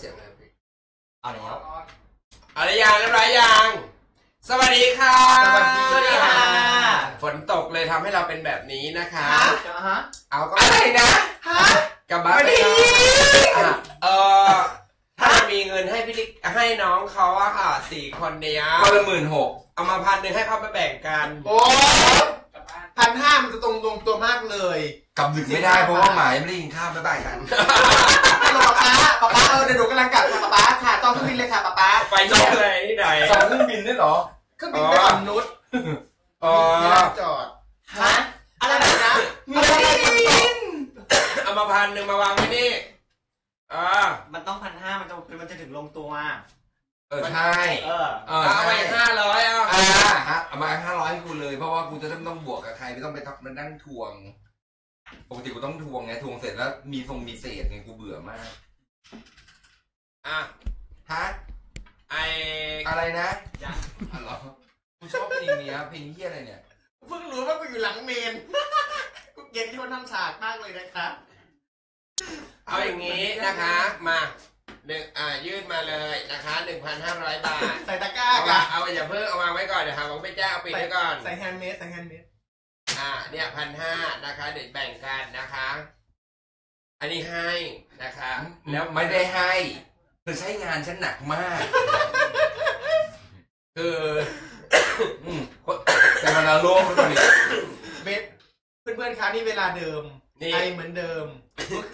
เสียงเลยพี่เอาแล้วเอาละยังเรียบร้อยยังสวัสดีค่ะสวัสดีสวัสดีค่ะ ฝนตกเลยทำให้เราเป็นแบบนี้นะคะฮะฮะเอาก็อะไรนะฮะกลับบ้านไปนอนอะเออถ้ามีเงินให้พี่ลิกให้น้องเขาอะค่ะสี่คนเนี้ยคนละหมื่นหกเอามาพันหนึ่งให้เขาไปแบ่งกัน โอ้พันห้ามันจะตรงลงตัวมากเลย กลับดึกไม่ได้เพราะว่าหมายไม่ได้กินข้าวบ๊ายบายกันฮัลโหลป๊าป๊าป๊าป๊าเออเดี๋ยวหนูกำลังกลับค่ะป๊าป๊าค่ะจองเครื่องบินเลยค่ะป๊าป๊าไปเที่ยวอะไรที่ไหนสองเครื่องบินด้วยเหรอเครื่องบินไปอ่อนนุชอ๋อมีลานจอดฮะอะไรนะมีอะไรนะเอามาพันหนึ่งมาวางไว้นี่อ่ามันต้องพันห้ามันจะมันจะถึงลงตัวเออใช่เออเออเอาไปใช่ห้าร้อยเอาอ่าฮะเอามาห้าร้อยให้กูเลยเพราะว่ากูจะต้องบวกกับใครไม่ต้องไปทักมานั่งทวง ปกติกูต้องทวงไงทวงเสร็จแล้ว มีทรงมีเศษไงกูเบื่อมาก อะฮะไออะไรนะยังอ๋อเหรอกูชอบเพลงเนี้ยเพลงเฮียอะไรเนี่ย เพิ่งรู้ว่ากูอยู่หลังเมน กูเกลียดที่เขาทำฉากมากเลยนะคะ เอาอย่างนี้นะคะ มาหนึ่งอ่ายื่นมาเลยนะคะหนึ่งพันห้าร้อยบาท ใส่ตะกร้าเอากัมานเอาอย่าเพิ่งเอาวางไว้ก่อนเดี๋ยวหาของไปแจ้งเอาปิดไว้ก่อน ใส่แฮนด์เมดใส่แฮนด์เมด อ่าเนี่ยพันห้านะคะ เดี๋ยวแบ่งกันนะคะ อันนี้ให้นะคะ แล้แล้ววไม่ได้ให้เธอใช้งานฉันหนักมาก คืออืมแต่มันเอาโลกไปก่อนดิเบสเพื่อนๆคะนี่เวลาเดิมนี่ ไอเหมือนเดิม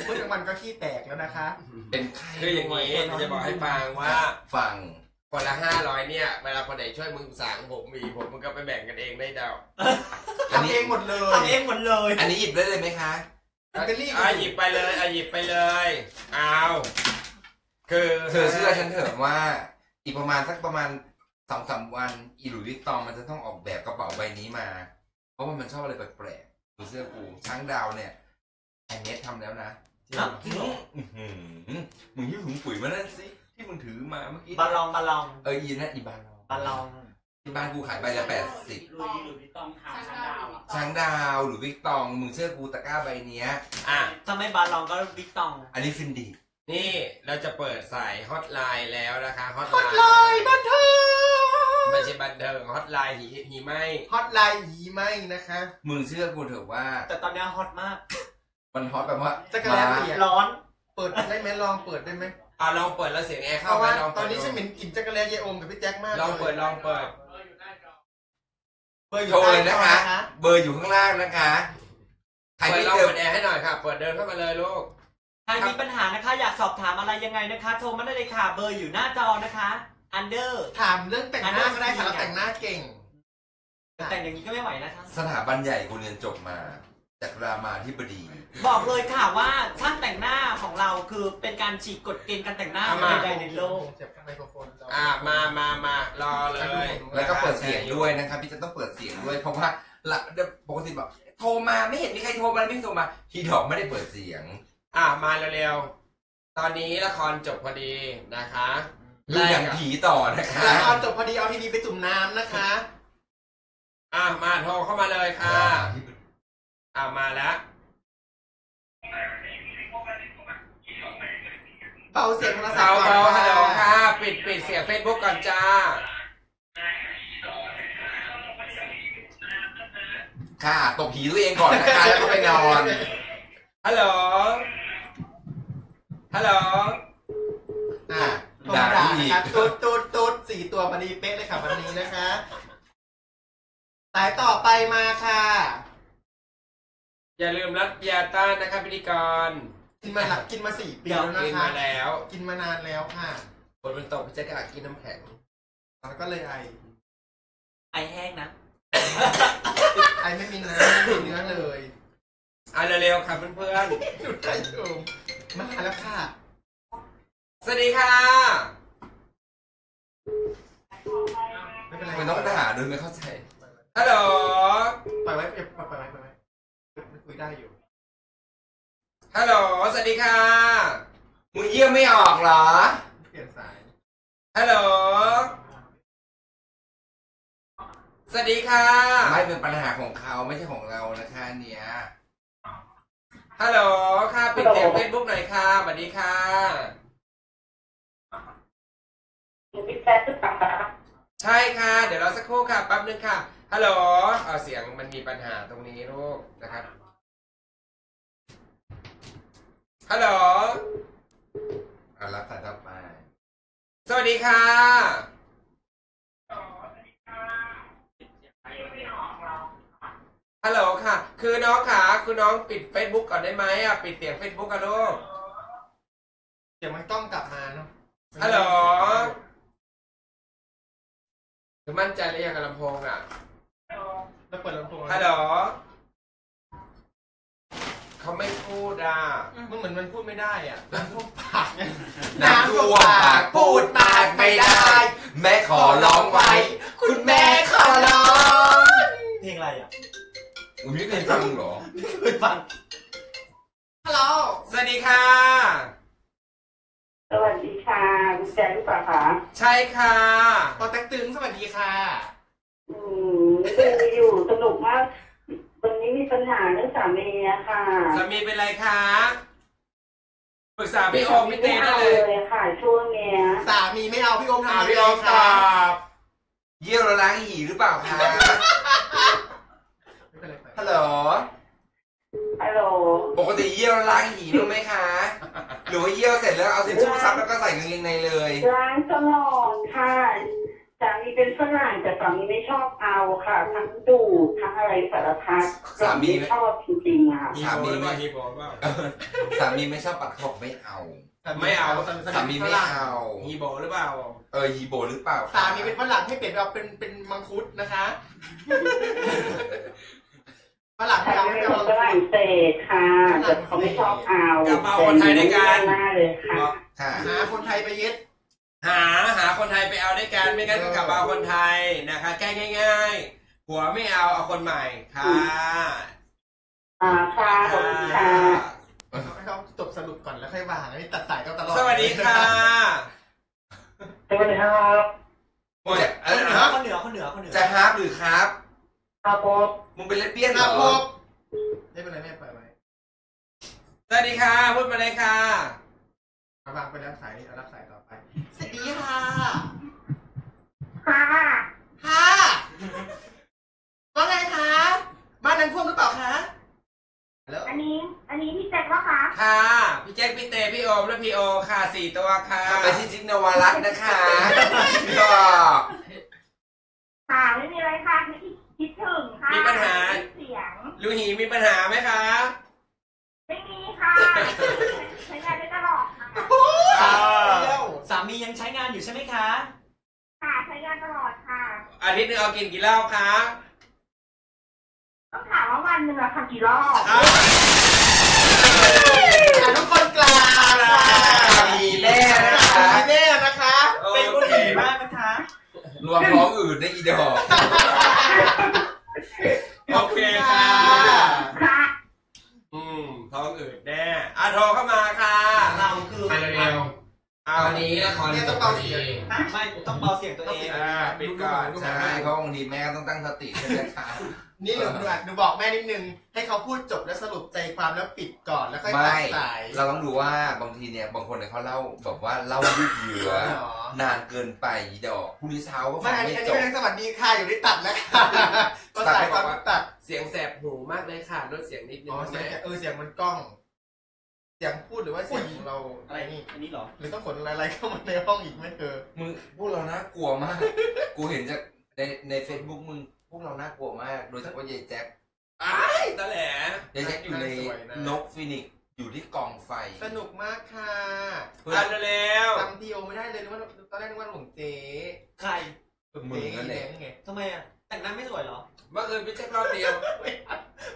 เมื่อกลางวันก็ขี้แตกแล้วนะคะ เป็นไข้คืออย่างนี้จะบอกให้ฟังว่า ฟัง คนละห้าร้อยเนี่ยเวลาคนไหนช่วยมึงสางผมมีผมมึงก็ไปแบ่งกันเองได้เดาทำเองหมดเลยทำเองหมดเลยอันนี้หยิบได้เลยไหมคะมันเป็นรีบอะหยิบไปเลยอะหยิบไปเลยเอาคือเธอเชื่อฉันเถอะว่า อีกประมาณสักประมาณสองสามวันอีหลุยส์วิกตองมันจะต้องออกแบบกระเป๋าใบนี้มา เพราะว่ามันชอบอะไรแปลกๆดูเสื้อกูช้างดาวเนี่ยไอเนสทำแล้วนะอ้าวจริงเหรออื้อหือมึงยิ้มถุงปุ๋ยมานั่นสิ ที่มึงถือมาเมื่อกี้บาลองบาลอง เอออีนั่นอีบานเราบาลองที่บ้านกูขายใบละแปดสิบลุยหรือพี่ต้องทำชั้นดาวอะช้างดาวหรือวิกตองมึงเชื่อกูตะกร้าใบเนี้ย อะถ้าไม่บาลองก็บิ๊กตอง อันนี้ฟินดีนี่เราจะเปิดสายฮอตไลน์แล้วนะคะฮอตฮอตไลไลน์น์บันเทิงไม่ใช่บันเทิงฮอตไลน์หีหีไม่ฮอตไลน์หีไหมนะคะ มึงเชื่อกูเถอะว่า แต่ตอนเนี้ยฮอตมาก มันฮอตแบบว่าจักรแลมาเปียกร้อน เปิดได้ไหมลองเปิดได้ไหม อะลองเปิดแล้วเสียงแอร์เพเข้าราะไหมว่าลองตอเปินดนี้ฉันเหม็นกลิ่นจักรแลเยโอมกับพี่แจ็คมากลองเปิดลองเปิดเอออยู่หน้าจอเปิดอโชยู่ว์ใต้เลยจนะอคะ นะคะเบอร์อยู่ข้างล่างนะคะ ใครเปิดที่ลองเจอเปิดแอร์ให้หน่อยค่ะ เปิดเดินเข้ามาเลยลูก ใครมีปัญหานะคะ อยากสอบถามอะไรยังไงนะคะ โทรมาได้เลยค่ะ เบอร์อยู่หน้าจอนะคะอันเดอร์ถามเรื่องแต่งหน้าก็ได้ค่ะเราแต่งหน้าเก่ง แต่งอย่างนี้ก็ไม่ไหวนะคะ สถาบันใหญ่กูเรียนจบมา จากรามาธิบดีบอกเลยค่ะว่าช่างแต่งหน้าของเราคือเป็นการฉีกกฎเกณฑ์การแต่งหน้าเอามาใดๆในโลก เสียบไมโครโฟนเราอะมามามารอเลยแล้วก็เปิดเสียงด้วยนะครับพี่จะต้องเปิดเสียงด้วยเพราะว่าละปกติแบบโทรมาไม่เห็นมีใครโทรมาไม่โทรมาพี่ดอกไม่ได้เปิดเสียง อะมาเร็วๆตอนนี้ละครจบพอดีนะคะดูอย่างผีต่อนะคะแล้วตอนจบพอดีเอาทีวีไปจุ่มน้ำนะคะ อะมาโทรเข้ามาเลยค่ะ อะมาแล้วเบาเสียงโทรศัพเบาท์ก่อนเบาฮัลโหลค่ะค่ะ ปิดปิดเสียงเฟซบุ๊กก่อนจ้า ค่ะตบผีตัวเองก่อนนะคะแล้วก็ไปนอนฮัลโหล ฮัลโหล อะโทรมาด่านะคะตูดตูดตูดสี่ตัวพอดีเป๊ะเลยค่ะวันนี้นะคะ สายต่อไปมาค่ะ อย่าลืมรับยาต้านนะคะพิธีกรกินมาหลักกินมาสี่ปีแล้วนะกินคะมาแล้วกินมานานแล้วค่ะฝนมันตกพี่แจ๊กก็กินน้ำแข็งแล้วก็เลยไอไอแห้งนะ ไอไม่มีน้ำไม่มีเนื้อเลยอะเร็วๆค่ะเพื่อนหยุดใจโยมมาแล้วค่ะ ๆ สวัสดีค่ะ ไม่เป็นไรมันต้องด่าโดยไม่เข้าใจฮัลโหล ปล่อยไว้ปล่อยไว้ปล่อยไว้ไม่ คุยได้อยู่ ฮัลโหล สวัสดีค่ะ มึงเยี่ยมไม่ออกเหรอ เปลี่ยนสาย ฮัลโหล สวัสดีค่ะ ไม่เป็นปัญหาของเขาไม่ใช่ของเรานะคะอันเนี้ย ฮัลโหล ค่ะปิดเสียงเฟซบุ๊กหน่อยค่ะ สวัสดีค่ะแจ๊คหรือเปล่าคะใช่ค่ะ เดี๋ยวเราสักครู่ค่ะ แป๊บนึงค่ะ ฮัลโหล เอาเสียงมันมีปัญหาตรงนี้ลูกนะครับ ฮัลโหลอะรับสายต่อไปสวัสดีค่ะ ฮัลโหลค่ะ คือน้องค่ะ คือน้องปิด Facebook ก่อนได้ไหมอะ ปิดเสียง Facebook กันลูก เดี๋ยวมันกล้องกลับมาเนาะฮัลโหลคือมั่นใจหรือยังกับลำโพงอะ แล้วเปิดลำโพงฮัลโหล เขาไม่พูดอะมันเหมือนมันพูดไม่ได้อะน้ำท่วมปากเนี่ยน้ำท่วมปากพูดมากไม่ได้ แม่ขอร้องไว้ คุณแม่ขอร้องเพลงอะไรอะอุ้ยไม่เคยฟังเหรอเคยฟังฮัลโหลสวัสดีค่ะ สวัสดีค่ะคุณแจ๊คหรือเปล่าคะใช่ค่ะพอแตกตึงสวัสดีค่ะ อืมดูอยู่สนุกมาก วันนี้มีปัญหาเรื่องสามีอะค่ะสามีเป็นไรคะปรึกษาพี่โอมพี่เต้ได้เอาเลยเลย ค่ะช่วงเนี้ยสามีไม่เอาพี่โอมอ่าทำยังพี่ไงโอมตคะอบเยี่ยวแล้วล้างหีหรือเปล่าคะไม่เป็นไรไปฮัลโหลฮัลโหลปกติเยี่ยวแล้วล้างหีรู้ไหมคะ หรือว่าเยี่ยวเสร็จแล้วเอาเศษชุ่มซับแล้วก็ใส่กางเกงในเลย ล้างตลอดค่ะ สามีเป็นฝรั่งแต่สามีไม่ชอบเอาค่ะ ทั้งดูดทั้งอะไรสารพัดสามีชอบจริงๆอะค่ะฮีโบหรือเปล่าฮีโบหรือเปล่าสามีไม่ชอบปัดขอบไม่เอา ไม่เอาสามีไม่เอาฮีโบหรือเปล่า เออฮีโบหรือเปล่าคะสามีเป็นฝรั่งให้เปลี่ยนเราเป็นเป็นมังคุดนะคะฝรั่งไม่ฉันเอาเป็ไม่นเอาคนฝรั่งเศสค่ะแต่เขาไม่ชอบเอากลับมาเอาคนไทยด้วยกันหน้าเลยค่ะ ค่ะ หาคนไทยไปยึด หาหาคนไทยไปเอาด้วยกันไม่งั้นก็กลับมาเอาคนไทยนะคะแก้ง่ายๆผัวไม่เอาเอาคนใหม่ค่ะอ่าค่ะขอบคุณค่ะให้เขาจบสรุปก่อนแล้วค่อยวางอันนี้ตัดสายก็ตลอดสวัสดีค่ะสวัสดีครับโอ้ยเออคนเหนือคนเหนือคนเหนือจะฮาร์ปหรือครับครับผมมึงเป็นเลสเบี้ยนเหรนะอพบไม่เป็นไรแม่ปล่อยไว้สวัสดีค่ะพูดมาเลยค่ะเอาวางไปแล้วสายเอารับสายต่อไปสวัสดี ค่ะค่ะค่ะว่าไงคะบ้านน้ำท่วมหรือเปล่าคะแล้วอันนี้ อันนี้พี่แจ็คว่าคะค่ะ พี่แจ็คพี่เตพี่โอมและพี่โอค่ะสี่ตัวค่ะทำไปที่จิ๊กนวารัตน์นะคะก็ค่ะไม่มีอะไรค่ะไม่คิดถึงค่ะมีปัญหาเสียงลูหีมีปัญหาไหมคะ ไม่มีค่ะใช้งานได้ตลอด ค่ะอ่าเที่ยวสามียังใช้งานอยู่ใช่ไหมคะ ค่ะใช้งานตลอดค่ะ อาทิตย์หนึงเอากินกี่รอบคะต้องถามว่าวันหนึ่งอะทำกี่รอบอ้าวอะทุกคนกลางค่ะมีแน่นะคะมีแน่นะคะ เป็นผู้หญิงมากนะคะ รวมท้องอื่นได้อีดอก ต้องตั้งสติใช่ไหมคะนี่หนูหนูหนูบอกแม่นิดนึง ให้เขาพูดจบแล้วสรุปใจความแล้วปิดก่อนแล้วค่อยตัดไม่สาย เราต้องดูว่าบางทีเนี่ยบางคนเนี่ยเขาเล่าแบบว่าเล่ายืดเยื้อหรอนานเกินไปอีดอกพรุ่งนี้เช้าก็ไม่ฟังอันนี้ไม่อันจนี้บ เป็นสวัสดีค่ะอยู่ที่ตัดแล้วค่ะก็สายฟังตัดเสียงแสบหูมากเลยค่ะลดเสียงนิดนึอ๋งอเสียงแม่เออเสียงมันกล้อง เสียงพูดหรือว่าเสียงของเราอะอะไรไรนี่นี่ อันนี้เหรอ หรือต้องขนอะไรเข้ามาในห้องอีกไหมเธอมึงพวกเราน่ากลัวมาก กูเห็นจาก ในในเฟซบุ๊กมึงพวกเราน่ากลัวมาก โดยเฉพาะยายแจ็คอ้ายตะแหลยายแจ็คอยู่ในนกฟินิกซ์อยู่ที่กองไฟ สนุกมากค่ะอันเร็วจำทีโอไม่ได้เลยนึกว่าตอนแรกนึกว่าหลวงเจ๊ใครมึงนั่นแหละเจ๊ไงทำไมอะแต่งหน้าไม่สวยเหรอเมื่อคืนพี่แจ็ครอบเดียวไม่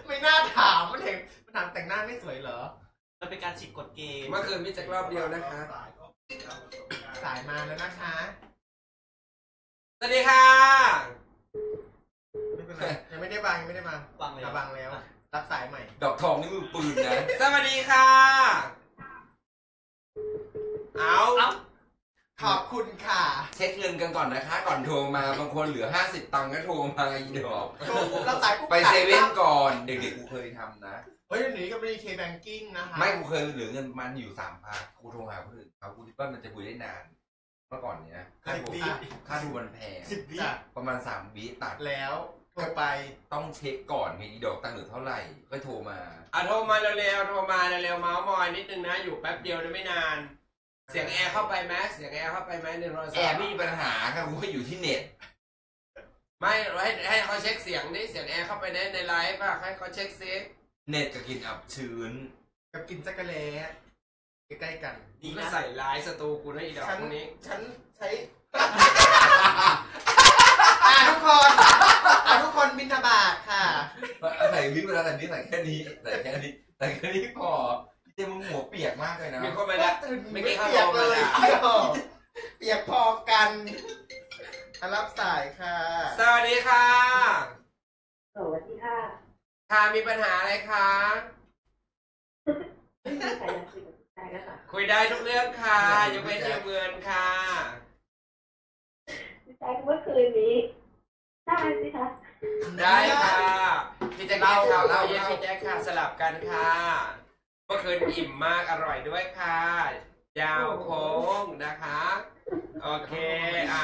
ไม่น่าถามมันเห็นมันถามแต่งหน้าไม่สวยเหรอ มันเป็นการฉีกกฎเกณฑ์เมื่อคืนพี่แจ็ครอบเดียวนะคะ สายมาแล้วนะคะ สวัสดีค่ะ ไม่เป็นไรยังไม่ได้บางยังไม่ได้บางวางเลยอะบางแล้ว รับสายใหม่ ดอกทองนี่มือปืนนะ สวัสดีค่ะ เอาเอ้า ขอบคุณค่ะ เช็คเงินกันก่อนนะคะ ก่อนโทรมาบางคนเหลือ 50 ตังค์ก็โทรมาอีดอก รับสายปุ๊บไปเซเว่นก่อนเด็กๆกูเคยทำนะ เฮ้ยเดี๋ยวนี้ก็มีเคแบงกิ้งนะคะไม่กูเคยเหลือเงินมันอยู่สามพันกูโทรหาคนอื่นเขากูคิดว่ามันจะคุยได้นาน เมื่อก่อนเนี้ยค่าสิบดูวิ ค่าดูมันแพงสิบวิจ้ะประมาณสามวิตัดแล้วโทรไป ต้องเช็คก่อนมีดอกตังค์เหลือเท่าไหร่ค่อยโทรมา อะโทรมาเร็วๆโทรมาเร็วๆเมาส์มอยนิดนึงนะอยู่แป๊บเดียวได้ไม่นาน เสียงแอร์เข้าไปไหมเสียงแอร์เข้าไปไหมในโทรศัพท์แอร์ไม่มีปัญหาค่ะกูก็อยู่ที่เน็ตไม่ให้ให้เขาเช็คเสียงดิเสียงแอร์เข้าไปในในไลฟ์ป่ะให้เขาเช็คซิเน็ตกับกลินอับชื้น กับกินจักรแล้ ใกล้ๆกันดีก็ใส่ไลฟ์สตูกูนะอีดอกฉันพวกนี้ ฉันใช้อ่าทุกคนอ่าทุกคนบินทบาทค่ะใส่วิกเวลาใส่นี้ใส่แค่นี้ใส่แค่นี้ใส่แค่นี้พอเจมึงหัวเปียกมากเลยนะมีคนไปแล้วไม่ไม่กินข้าวเปียกเลยลงเลยอะเปียกเปียกพอกันอะรับสายค่ะสวัสดีค่ะ สวัสดีค่ะค่ะมีปัญหาอะไรคะ ไม่มีใครอยากคุยกับ ผู้ชายแล้วค่ะคุยได้ทุกเรื่องค่ะยกเว้นยืมเงินค่ะผู้ชายเมื่อคืนนี้ได้สิคะได้ค่ะพี่แจ็คเล่าค่ะเล่าเราเย็นเล่าพี่แจ็คค่ะสลับกันค่ะเมื่อคืนอิ่มมากอร่อยด้วยค่ะ ยาวโค้งนะคะ โอเคอะ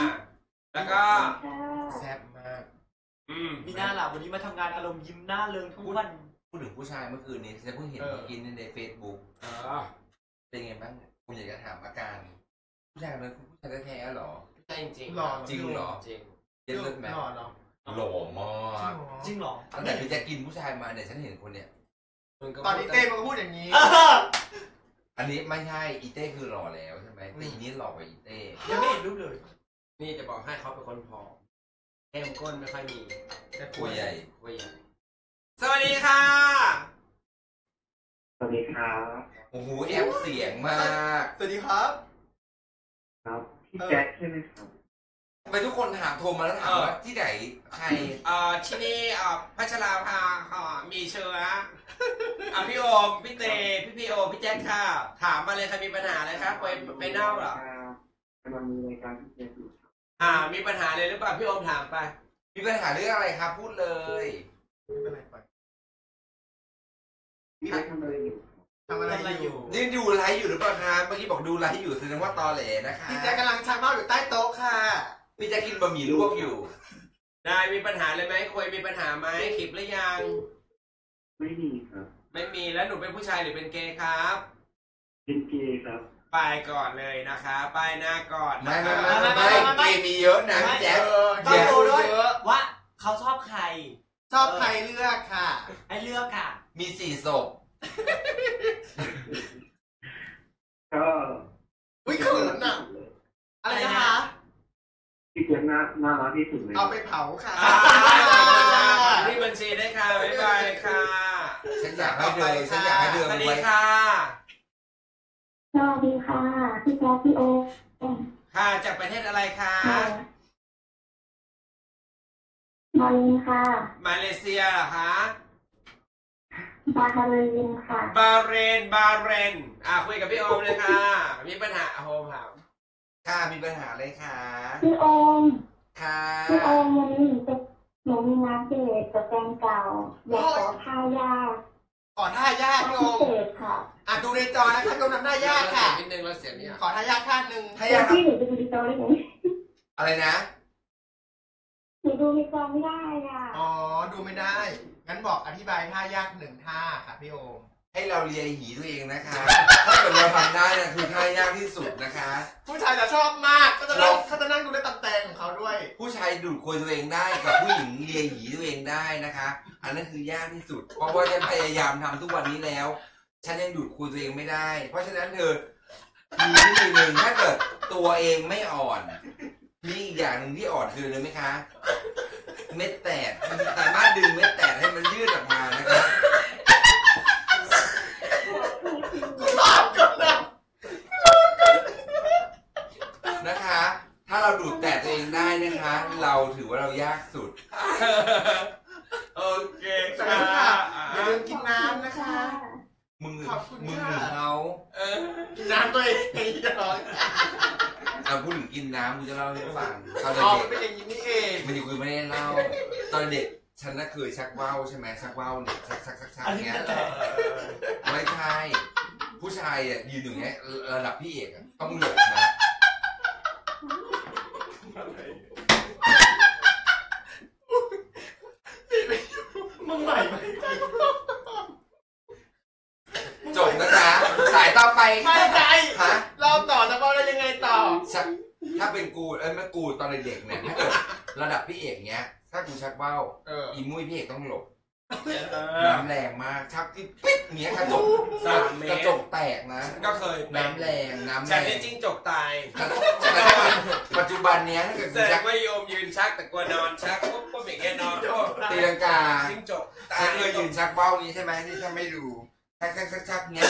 แล้วก็ค่ะแซ่บมาก อืมมีหน้าหล่ะวันนี้มาทำงานอารมณ์ยิ้มหน้าเริงทุกวันพูดถึงผู้ชายเมื่อคืนนี้ฉันเพิ่งเห็นเออเมื่อกี้ในเฟซบุ๊ก เออเป็นไงบ้างคุณอยากจะถามอาการผู้ชายคนนั้นคือผู้ชายแท้ๆเหรอ ใช่จริงๆหล่อ จริงเหรอ จริงเย็นเลิศไหมหล่อเนาะหล่อมากจริงเหรอตั้งแต่พี่แจ็คกินผู้ชายมาเนี่ยฉันเห็นคนเนี่ยมึงก็ตอนนี้เต้มันก็พูดอย่างนี้ อันนี้ไม่ใช่อีเต้คือหล่อแล้วใช่ไหมแต่อีนี้หล่อกว่าอีเต้ยังไม่เห็นรูปเลย นี่จะบอกให้เขาเป็นคนผอมแก้มก้นไม่ค่อยมีแต่ตัวใหญ่ตัวใหญ่สวัสดีค่ะ สวัสดีครับโอ้โหแอปเสียงมาก สวัสดีครับ ครับพี่แจ็คใช่ไหมครับทำไมทุกคนถามโทรมาแล้วถามว่าที่ไหนใครเอ่อที่นี่เอ่อพัชราภาค่ะมีเชื้ออะพี่โอมพี่เตพี่พี่โอพี่แจ็คค่ะ ถามมาเลยใครมีปัญหาอะไรครับไปไปเน่าเหรอกำลังมีรายการที่เจ็ดอยู่ครับอ่า มีปัญหาเลยหรือเปล่าพี่โอมถามไป มีปัญหาเรื่องอะไรครับ พูดเลยไม่เป็นไรไป พี่แจ็คทำอะไรอยู่ทำอะไรทำอะไรออยู่ยู่นี่ดูไลฟ์อยู่หรือเปล่าครับเมื่อกี้บอกดูไลฟ์อยู่แสดงว่าตอแหลนะคะพี่แจ๊คกำลังชักเมาอยู่ใต้โต๊ะค่ะ พี่แจ็คกินบะหมี่ลวกอยู่ ได้มีปัญหาเลยไหมคุยมีปัญหาไหมคลิปหรือยัง ไม่มีครับ ไม่มีแล้วหนูเป็นผู้ชายหรือเป็นเกย์ครับ เป็นเกย์ครับไปก่อนเลยนะคะป้ายหน้าก่อนไม่นะไม่คะไม่ไม่ไม่เกย์มีเยอะนะพี่แจ็คเออต้องดูด้วยเยอะว่าเขาชอบใคร ชอบใครเลือกค่ะไอ้เลือกอะ มีสี่ศพก็อุ้ยเขินอะอะไรนะคะ พี่แจ็คน่าน่ารักที่สุดเลยเอาไปเผาค่ะอ่าที่บัญชีได้ค่ะบ๊ายบายค่ะฉันอยากให้เธอฉันอยากให้เธอสวัสดีไว้ค่ะ สวัสดีค่ะพี่แจ็คพี่โอค่ะจากประเทศอะไรคะมาลินค่ะ มาเลเซียเหรอคะ บาฮารินค่ะ บาเรน บาเรน อะคุยกับพี่โอมเลยค่ะ มีปัญหาโฮมถามค่ะมีปัญหาเลยค่ะ พี่โอม ค่ะพี่โอมวันนี้หนูจะหนูมีนัดเดทกับแฟนเก่าอยากขอท่ายากขอท่ายากท่าพี่โอพิมเศษค่ะอะดูในจอนะคะพี่โอมทำหน้ายากค่ะนิดนึงแล้วเสียงเนี่ยขอท่ายากท่าหนึ่งถ้าอเดี๋ยยาวกพี่หนูจะดูในจอได้ไหมอะไรนะหนูดูในจอไม่ได้อะอ๋อดูไม่ได้ งั้นบอกอธิบายท่ายากหนึ่งท่าค่ะพี่โอม ให้เราเลียหีตัวเองนะคะ ถ้าเกิดเราทำได้นะคือท่ายากที่สุดนะคะ ผู้ชายจะชอบมากก็จะนั่งเขาจะนั่งดูในตำแตงของเขาด้วย ผู้ชายดูดคุยตัวเองได้กับผู้หญิงเลียหีตัวเองได้นะคะ อันนั้นคือยากที่สุด เพราะว่าฉันพยายามทำทุกวันนี้แล้ว ฉันยังดูดคุยตัวเองไม่ได้ เพราะฉะนั้นเธอมีวิธีหนึ่งถ้าเกิดตัวเองไม่อ่อน มีอีกอย่างหนึ่งที่อ่อนคืออะไรรู้ไหมคะ เม็ดแตกมันสามารถดึงเม็ดแตกให้มันยืดออกมานะคะตอบกันนะนะคะ ถ้าเราดูดแตกตัวเองได้นะคะ เราถือว่าเรายากสุด โอเคใช่ค่ะค่ะอย่าลืมกินน้ำนะคะ มึงขอบคุณมึงค่ะหรือเขา เออ กินน้ำตัวเองอย่าร้อน เอาพูดถึงกินน้ำกูจะเล่าให้ฟังตอนอ๋อเด็มันกเป็นอย่างนี้นี่เองๆมันอยู่คือไม่ได้เล่า ตอนเด็กฉันน่ะเคยชักว่าวใช่ไหมชักว่าวเนี่ยชักชักชักชักอันนี้เงี้ยแต่ไม่ใช่ผู้ชายอะยืนอยู่เงี้ยระดับพี่เอกอะต้องหลบนะมึงใหม่ไหมจบนะจ๊ะสายต่อไปไม่ใจ ฮะ เราต่อจะบอกเรายังไงต่อ ชัก ถ้าเป็นกูเอ้ยไม่กูตอนเด็กๆเนี่ยถ้าเกิดระดับพี่เอกเนี้ย ถ้ากูชักเบ้าเอออีมุ้ยพี่เอกต้องหลบเออน้ำแรงมากชักที่ปิ๊บเนี้ยกระจกสามเมตร กระจกแตกนะก็เคยเป็นน้ำแรงน้ำแรฉันงได้จิ้งจกตายปัจจุบันเนี้ยถ้าเกิดแสกูดชังกว่าโยมยืนชักแต่กลัวนอนชักปุ๊บปุ๊บอย่างเงี้ยนอนปุ๊บตีลังกาจิ้งจกตาฉัยนเคยยืนชักเบ้านี้ใช่ไหมที่ถ้าไม่ดู ชักชักชักชักเนี้ย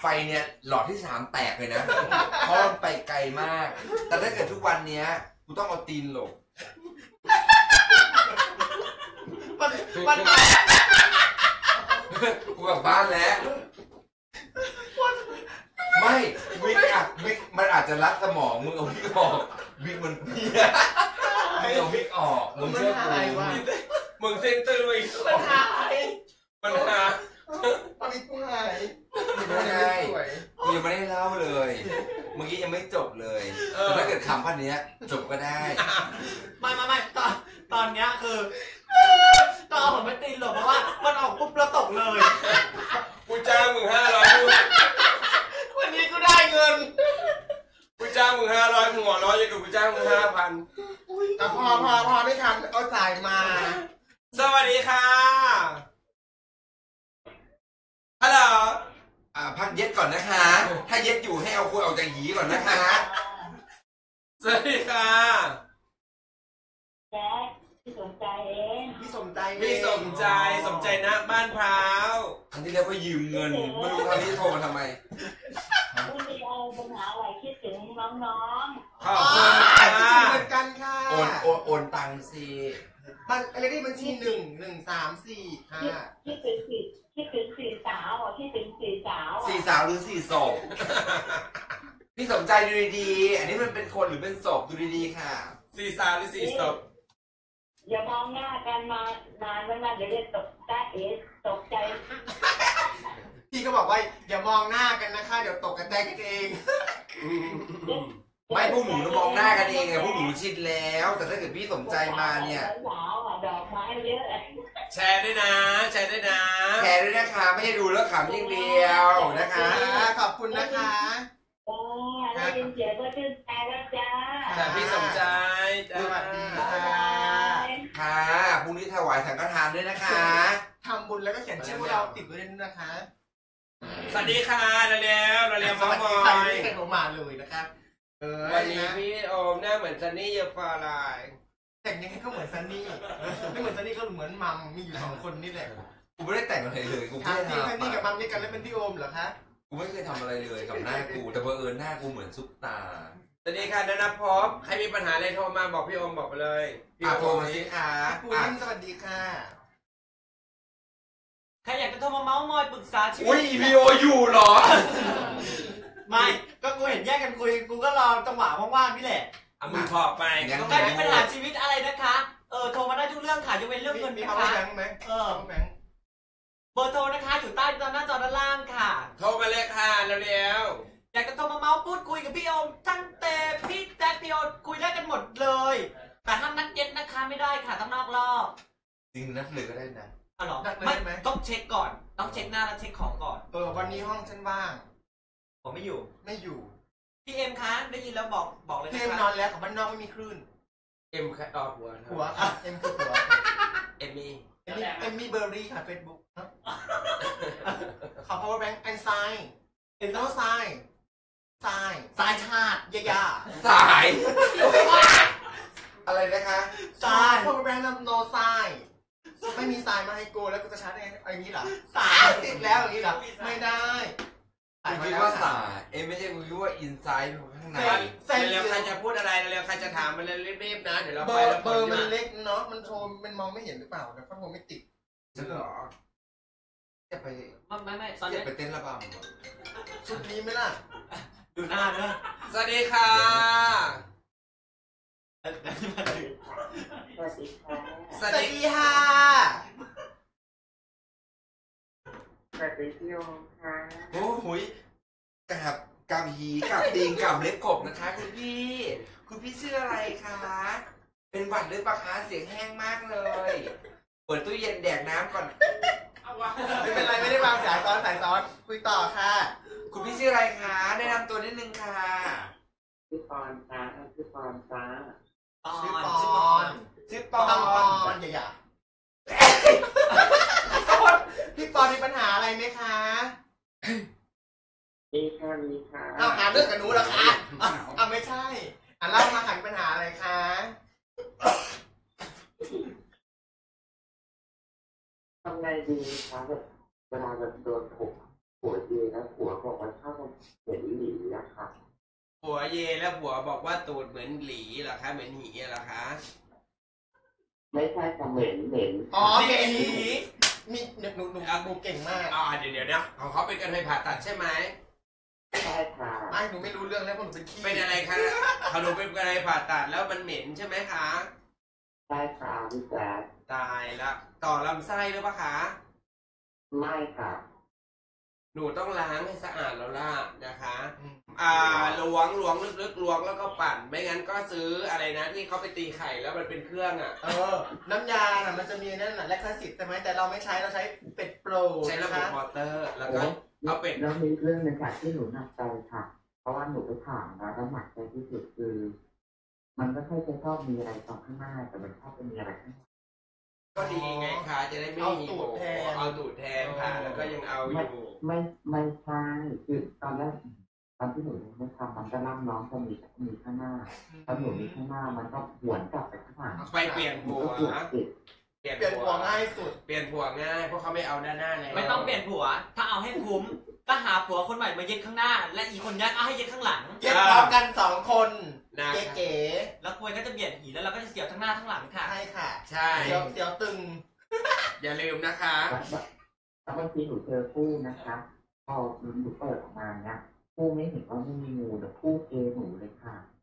ไฟเนี่ยหลอดที่สามแตกเลยนะเพราะมันไปไกลมาก แต่ถ้าเกิดทุกวันเนี้ยกูต้องเอาตีนหลบมันมันกูกลับบ้านแล้ว ไม่วิกอะวิกมันอาจจะรัดสมองมึงเอาวิกออกวิกมันเพี้ยมึงเอาวิกออกมึงเชื่อกูมึงเส้นเตื้นไปอีกมันหายมันหามั นมีผู้หายไม่ได้สวยกูยังไม่ได้เล่าเลย เมื่อกี้ยังไม่จบเลยแต่ถ้าเกิดคำพันเนี้ยจบก็ได้ ไม่ไม่ไม่ตอนตอนเนี้ยคือต้องเอาผมไปตีหลบเพราะว่ามันออกปุ๊บแล้วตกเลย กูจ้างมึงห้าร้อย วันนี้ก็ได้เงิน กูจ้างมึงห้าร้อยมึงหัวเร้อยยังกับกูจ้างมึงห้าพัน แต่พอพอพอไม่ทันเอาจ่ายมา สวัสดีค่ะฮัลโหล อ่าพักเย็ดก่อนนะคะ ถ้าเย็ดอยู่ให้เอาคุยออกจากหีก่อนนะคะ สวัสดีค่ะ แจ๊คที่สนใจเอง พี่สมใจ พี่สมใจสมใจนะบ้านพร้าว ครั้งที่แล้วก็ยืมเงิน ไม่รู้ครั้งนี้โทรมาทำไม ไม่มีอะไรปัญหาอะไรคิดถึงน้อง ขอบ อ๋อ คุณค่ะ เหมือนกันค่ะ โอนโอนโอนตังค์สิ มันอะไรที่บัญชีหนึ่งหนึ่งสามสี่ ๆ ค่ะ คิดคิดถึงสี่คิดถึงสี่สาวอะคิดถึงสี่สาวอะ สี่สาวหรือสี่ศพพี่สม ใจดูดีๆ อันนี้มันเป็นคนหรือเป็นศพดูดีๆค่ะ สี่สาวหรือสี่ศพอย่ามองหน้ากันมานานแล้วนะเดี๋ยวจะตกใจเอ๋ตกใจพี่ก็บอกว่าอย่ามองหน้ากันนะคะ เดี๋ยวตกกันได้กันเอง ไม่พวกหนูจะมองหน้ากันเองอะพวกหนูชินแล้ว แต่ถ้าเกิดพี่สมใจมาเนี่ย สาวอะดอกไม้เยอะแชร์ด้วยนะ แชร์ด้วยนะแชร์ด้วยนะคะ ไม่ให้ดูแล้วขำอย่างเดียวนะคะค่ะขอบคุณนะคะจ้า ได้ยินเสียงก็ชื่นใจแล้วจ้าแต่พี่สมใจจ้าสวัสดีค่ะค่ะพรุ่งนี้ถวายสังฆทานด้วยนะคะทำบุญแล้วก็เขียนชื่อพวกเราติดไว้ด้วยนะคะสวัสดีค่ะเร็วๆเร็วๆสมาวัสบดีอค่ะย ไม่เคยโทรมาเลยนะครับ เออวันนี้นะพี่โอมหน้าเหมือนซันนี่เยอะฟาลายแต่งยังไงก็เหมือนซันนี่ไม่เหมือนซันนี่ก็เหมือนมัมมีอยู่สองคนนี่แหละกูไม่ได้แต่งอะไรเลยกูถาไม่มได้จริงซันนี่กับทำมัมด้วยกันแล้วเป็นพี่โอมเหรอคะ กูไม่เคยทำอะไรเลยกับหน้ากู แต่บังเอิญหน้ากูเหมือนซุปตาสวัสดีค่ะนันพบใครมีปัญหาอะไรโทรมาบอกพี่โอมบอกไปเลยพี่อะโอโทรมมาสิคะปูอะนิ่มสวัสดีค่ะใครอยากจะโทรมาเมาส์มอยปรึกษาชีวิอุ้ยตอีพีโออยู่เหรอ ไม่ก็กูเห็นแยกกันคุยกูก็รอจังหวะว่างๆนี่แหละเอามือขอบไปงั้น ใครมีปัญหาชีวิตอะไรนะคะ เออโทรมาได้ทุกเรื่องค่ะยกเว้นเรื่องเงินมีนะเขาคะแบงค์ไหมเออเขาแบงค์เบอร์โทรนะคะอยู่ใต้จอหน้าจอด้านล่างค่ะ โทรมาเลยค่ะเร็วอยากจะโทรมาเมาส์พูดคุยกับพี่โอมตั้งแต่พี่แจ๊คพี่โอมคุยได้กันหมดเลย แต่ห้ามนัดเย็นนะคะไม่ได้ค่ะต้องนอกรอบจริงนัดเลยก็ได้นะ อ๋อเหรอไม่ต้องเช็คก่อน ต้องเช็คหน้าแล้วเช็คของก่อน เออวันนี้ห้องฉันว่าง ผมไม่อยู่ไม่อยู่พี่เอ็มคะได้ยินแล้วบอกบอกเลยพี่นะเอ็มคะนอนแล้วกับบ้านนอกไม่มีคลื่นๆเอ็มใครออกหัวหัวอะเอ็มคือหัว เอ็มมี่ เอ็มมี่เอ็มมี่เบอร์รี่ค่ะเฟซบุ๊กขอ power bank and sign เอ็นโน sign sign สายชาติยายาสาย อะไรนะคะสาย power bank น no sign ไม่มีสายมาให้กูแล้วกูจะชาร์จยังไงเอาอย่างนี้เหรอสายติดแล้วอย่างนี้เหรอไม่ได้ กูคิดว่าสาย เอ้ยไม่ใช่กูคิดว่าอินไซด์ ข้างในเส้นเร็วๆใครจะพูดอะไรเร็วๆใครจะถามมาเร็วรีบๆนะเดี๋ยวเราเบไปอร์แล้วเบอร์มันเล็กเล็กเนาะ มันโทรมันมองไม่เห็นหรือเปล่าแต่ก็โทรไม่ติดจะเหรอจะไปไม่ไม่ไม่ตอนจะนี้ไปเต้นระบำเหรอชุดนี้ไหมล่ะ ดูหน้าเนอะสวัสดีค่ะเดี๋ยวนี้มาถึงสวัสดีค่ะสวัสสวัสดีดีค่ะสวัสดีพี่โอมค่ะโอ้โหยกับ กับหีกับตีงกับเล็บกบนะคะ คุณพี่ คุณพี่ชื่ออะไรคะ เป็นหวัดหรือเปล่าคะเสียงแห้งมากเลย เปิดตู้เย็นแดกน้ำก่อน เอาวะไม่เป็นไรไม่ได้วางสายซ้อนสายซ้อนคุยต่อค่ะ คุณพี่ชื่ออะไรคะแนะนำตัวนิดนึงค่ะ ชื่อปอนฟ้าชื่อปอนฟ้าปอชื่อนชื่อปอนชื่อปปอนปอนนอย่าอย่าพี่ปอนมีปัญหาอะไรไหมคะ มีค่ะมีค่ะอ้าวหาเรื่องกับหนูเหรอคะอ้าวอ้าวไม่ใช่อะเล่ามาค่ะมีปัญหาอะไรคะทำไงดีคะแบบเวลาแบบโดนผัวผัวเยแล้วผัวบอกว่าชอบเห็นหลีอะค่ะผัวเยแล้วผัวบอกว่าตูดเหมือนหลีเหรอคะเหมือนหีเหรอคะไม่ใช่ค่ะเหม็นเหม็นอ๋อเมนีมีหนูหนูหนูหนูเก่งมากอ๋อเดี๋ยวเดี๋ยวนะของเขาเป็นการไปผ่าตัดใช่ไหม ใช่ค่ะไม่หนูไม่รู้เรื่องแล้วเพราะหนูเป็นขี้เป็นอะไรคะเขาหนูเป็นการไปผ่าตัดแล้วมันเหม็นใช่ไหมคะ ใช่ค่ะพี่แจ๊คตายละ ต่อลำไส้หรือเปล่าคะ ไม่ค่ะ หนูต้องล้างให้สะอาดแล้วล่ะนะคะอืมอ่าล้วงล้วงลึกๆล้วงแล้วก็ปั่น ไม่งั้นก็ซื้ออะไรนะที่เขาไปตีไข่แล้วมันเป็นเครื่องอะ เออ น้ำยาน่ะมันจะมีนั่นน่ะแลคตาสิตใช่ไหมแต่เราไม่ใช้เราใช้เป็ดโปรใช้ระนะบบคะ มอเตอร์แล้วก็เอาเป็ด แล้วมีเรื่องหนึงค่ะที่หนูหนักใจค่ะ เพราะว่าหนูไปถามนะแล้วหนักใจที่สุดคือ มันก็แค่จะชอบมีอะไรตอนข้างหน้าแต่มันชอบเป็นมีอะไรข้างหลัง ก็ดีไงคะจะได้ไม่เอามีตูดแทนเอาตูดแทนค่ะ แล้วก็ยังเอาอยู่ ไม่ไม่ใช่คือตอนแรกตอนที่หนูยังไม่ทำมันก็ล่ำน้องจะมีมีข้างหน้าตอนหนูมีข้างหน้ามันก็หวนกลับไปข้างหลังไปเปลี่ยนหนูผัวก็ปวดจิตเปลี่ยนเปลี่ยนผัหัววง่ายสุด เปลี่ยนผัวง่ายเพราะเขาไม่เอาด้านหน้าแล้วไม่ต้องเปลี่ยนผัว ถ้าเอาให้คุ้ม ก็หาผัวคนใหม่มาเย็ดข้างหน้า และอีกคนยัดเอาให้เย็ดข้างหลัง เย็นพร้อมกันสองคนนะเก๋แล้วควยก็จะเบียดหีแล้วเราก็จะเสียบทั้งหน้าทั้งหลังๆค่ะใช่ค่ะใช่ เสียวเสียวตึง อย่าลืมนะคะแล้วแล้วบางทีหนูเจอคู่นะคะ พอหนูเปิดออกมาเนี่ยคู่ไม่เห็นว่าไม่มีงูแต่คู่เกหนูเลยค่ะอ่า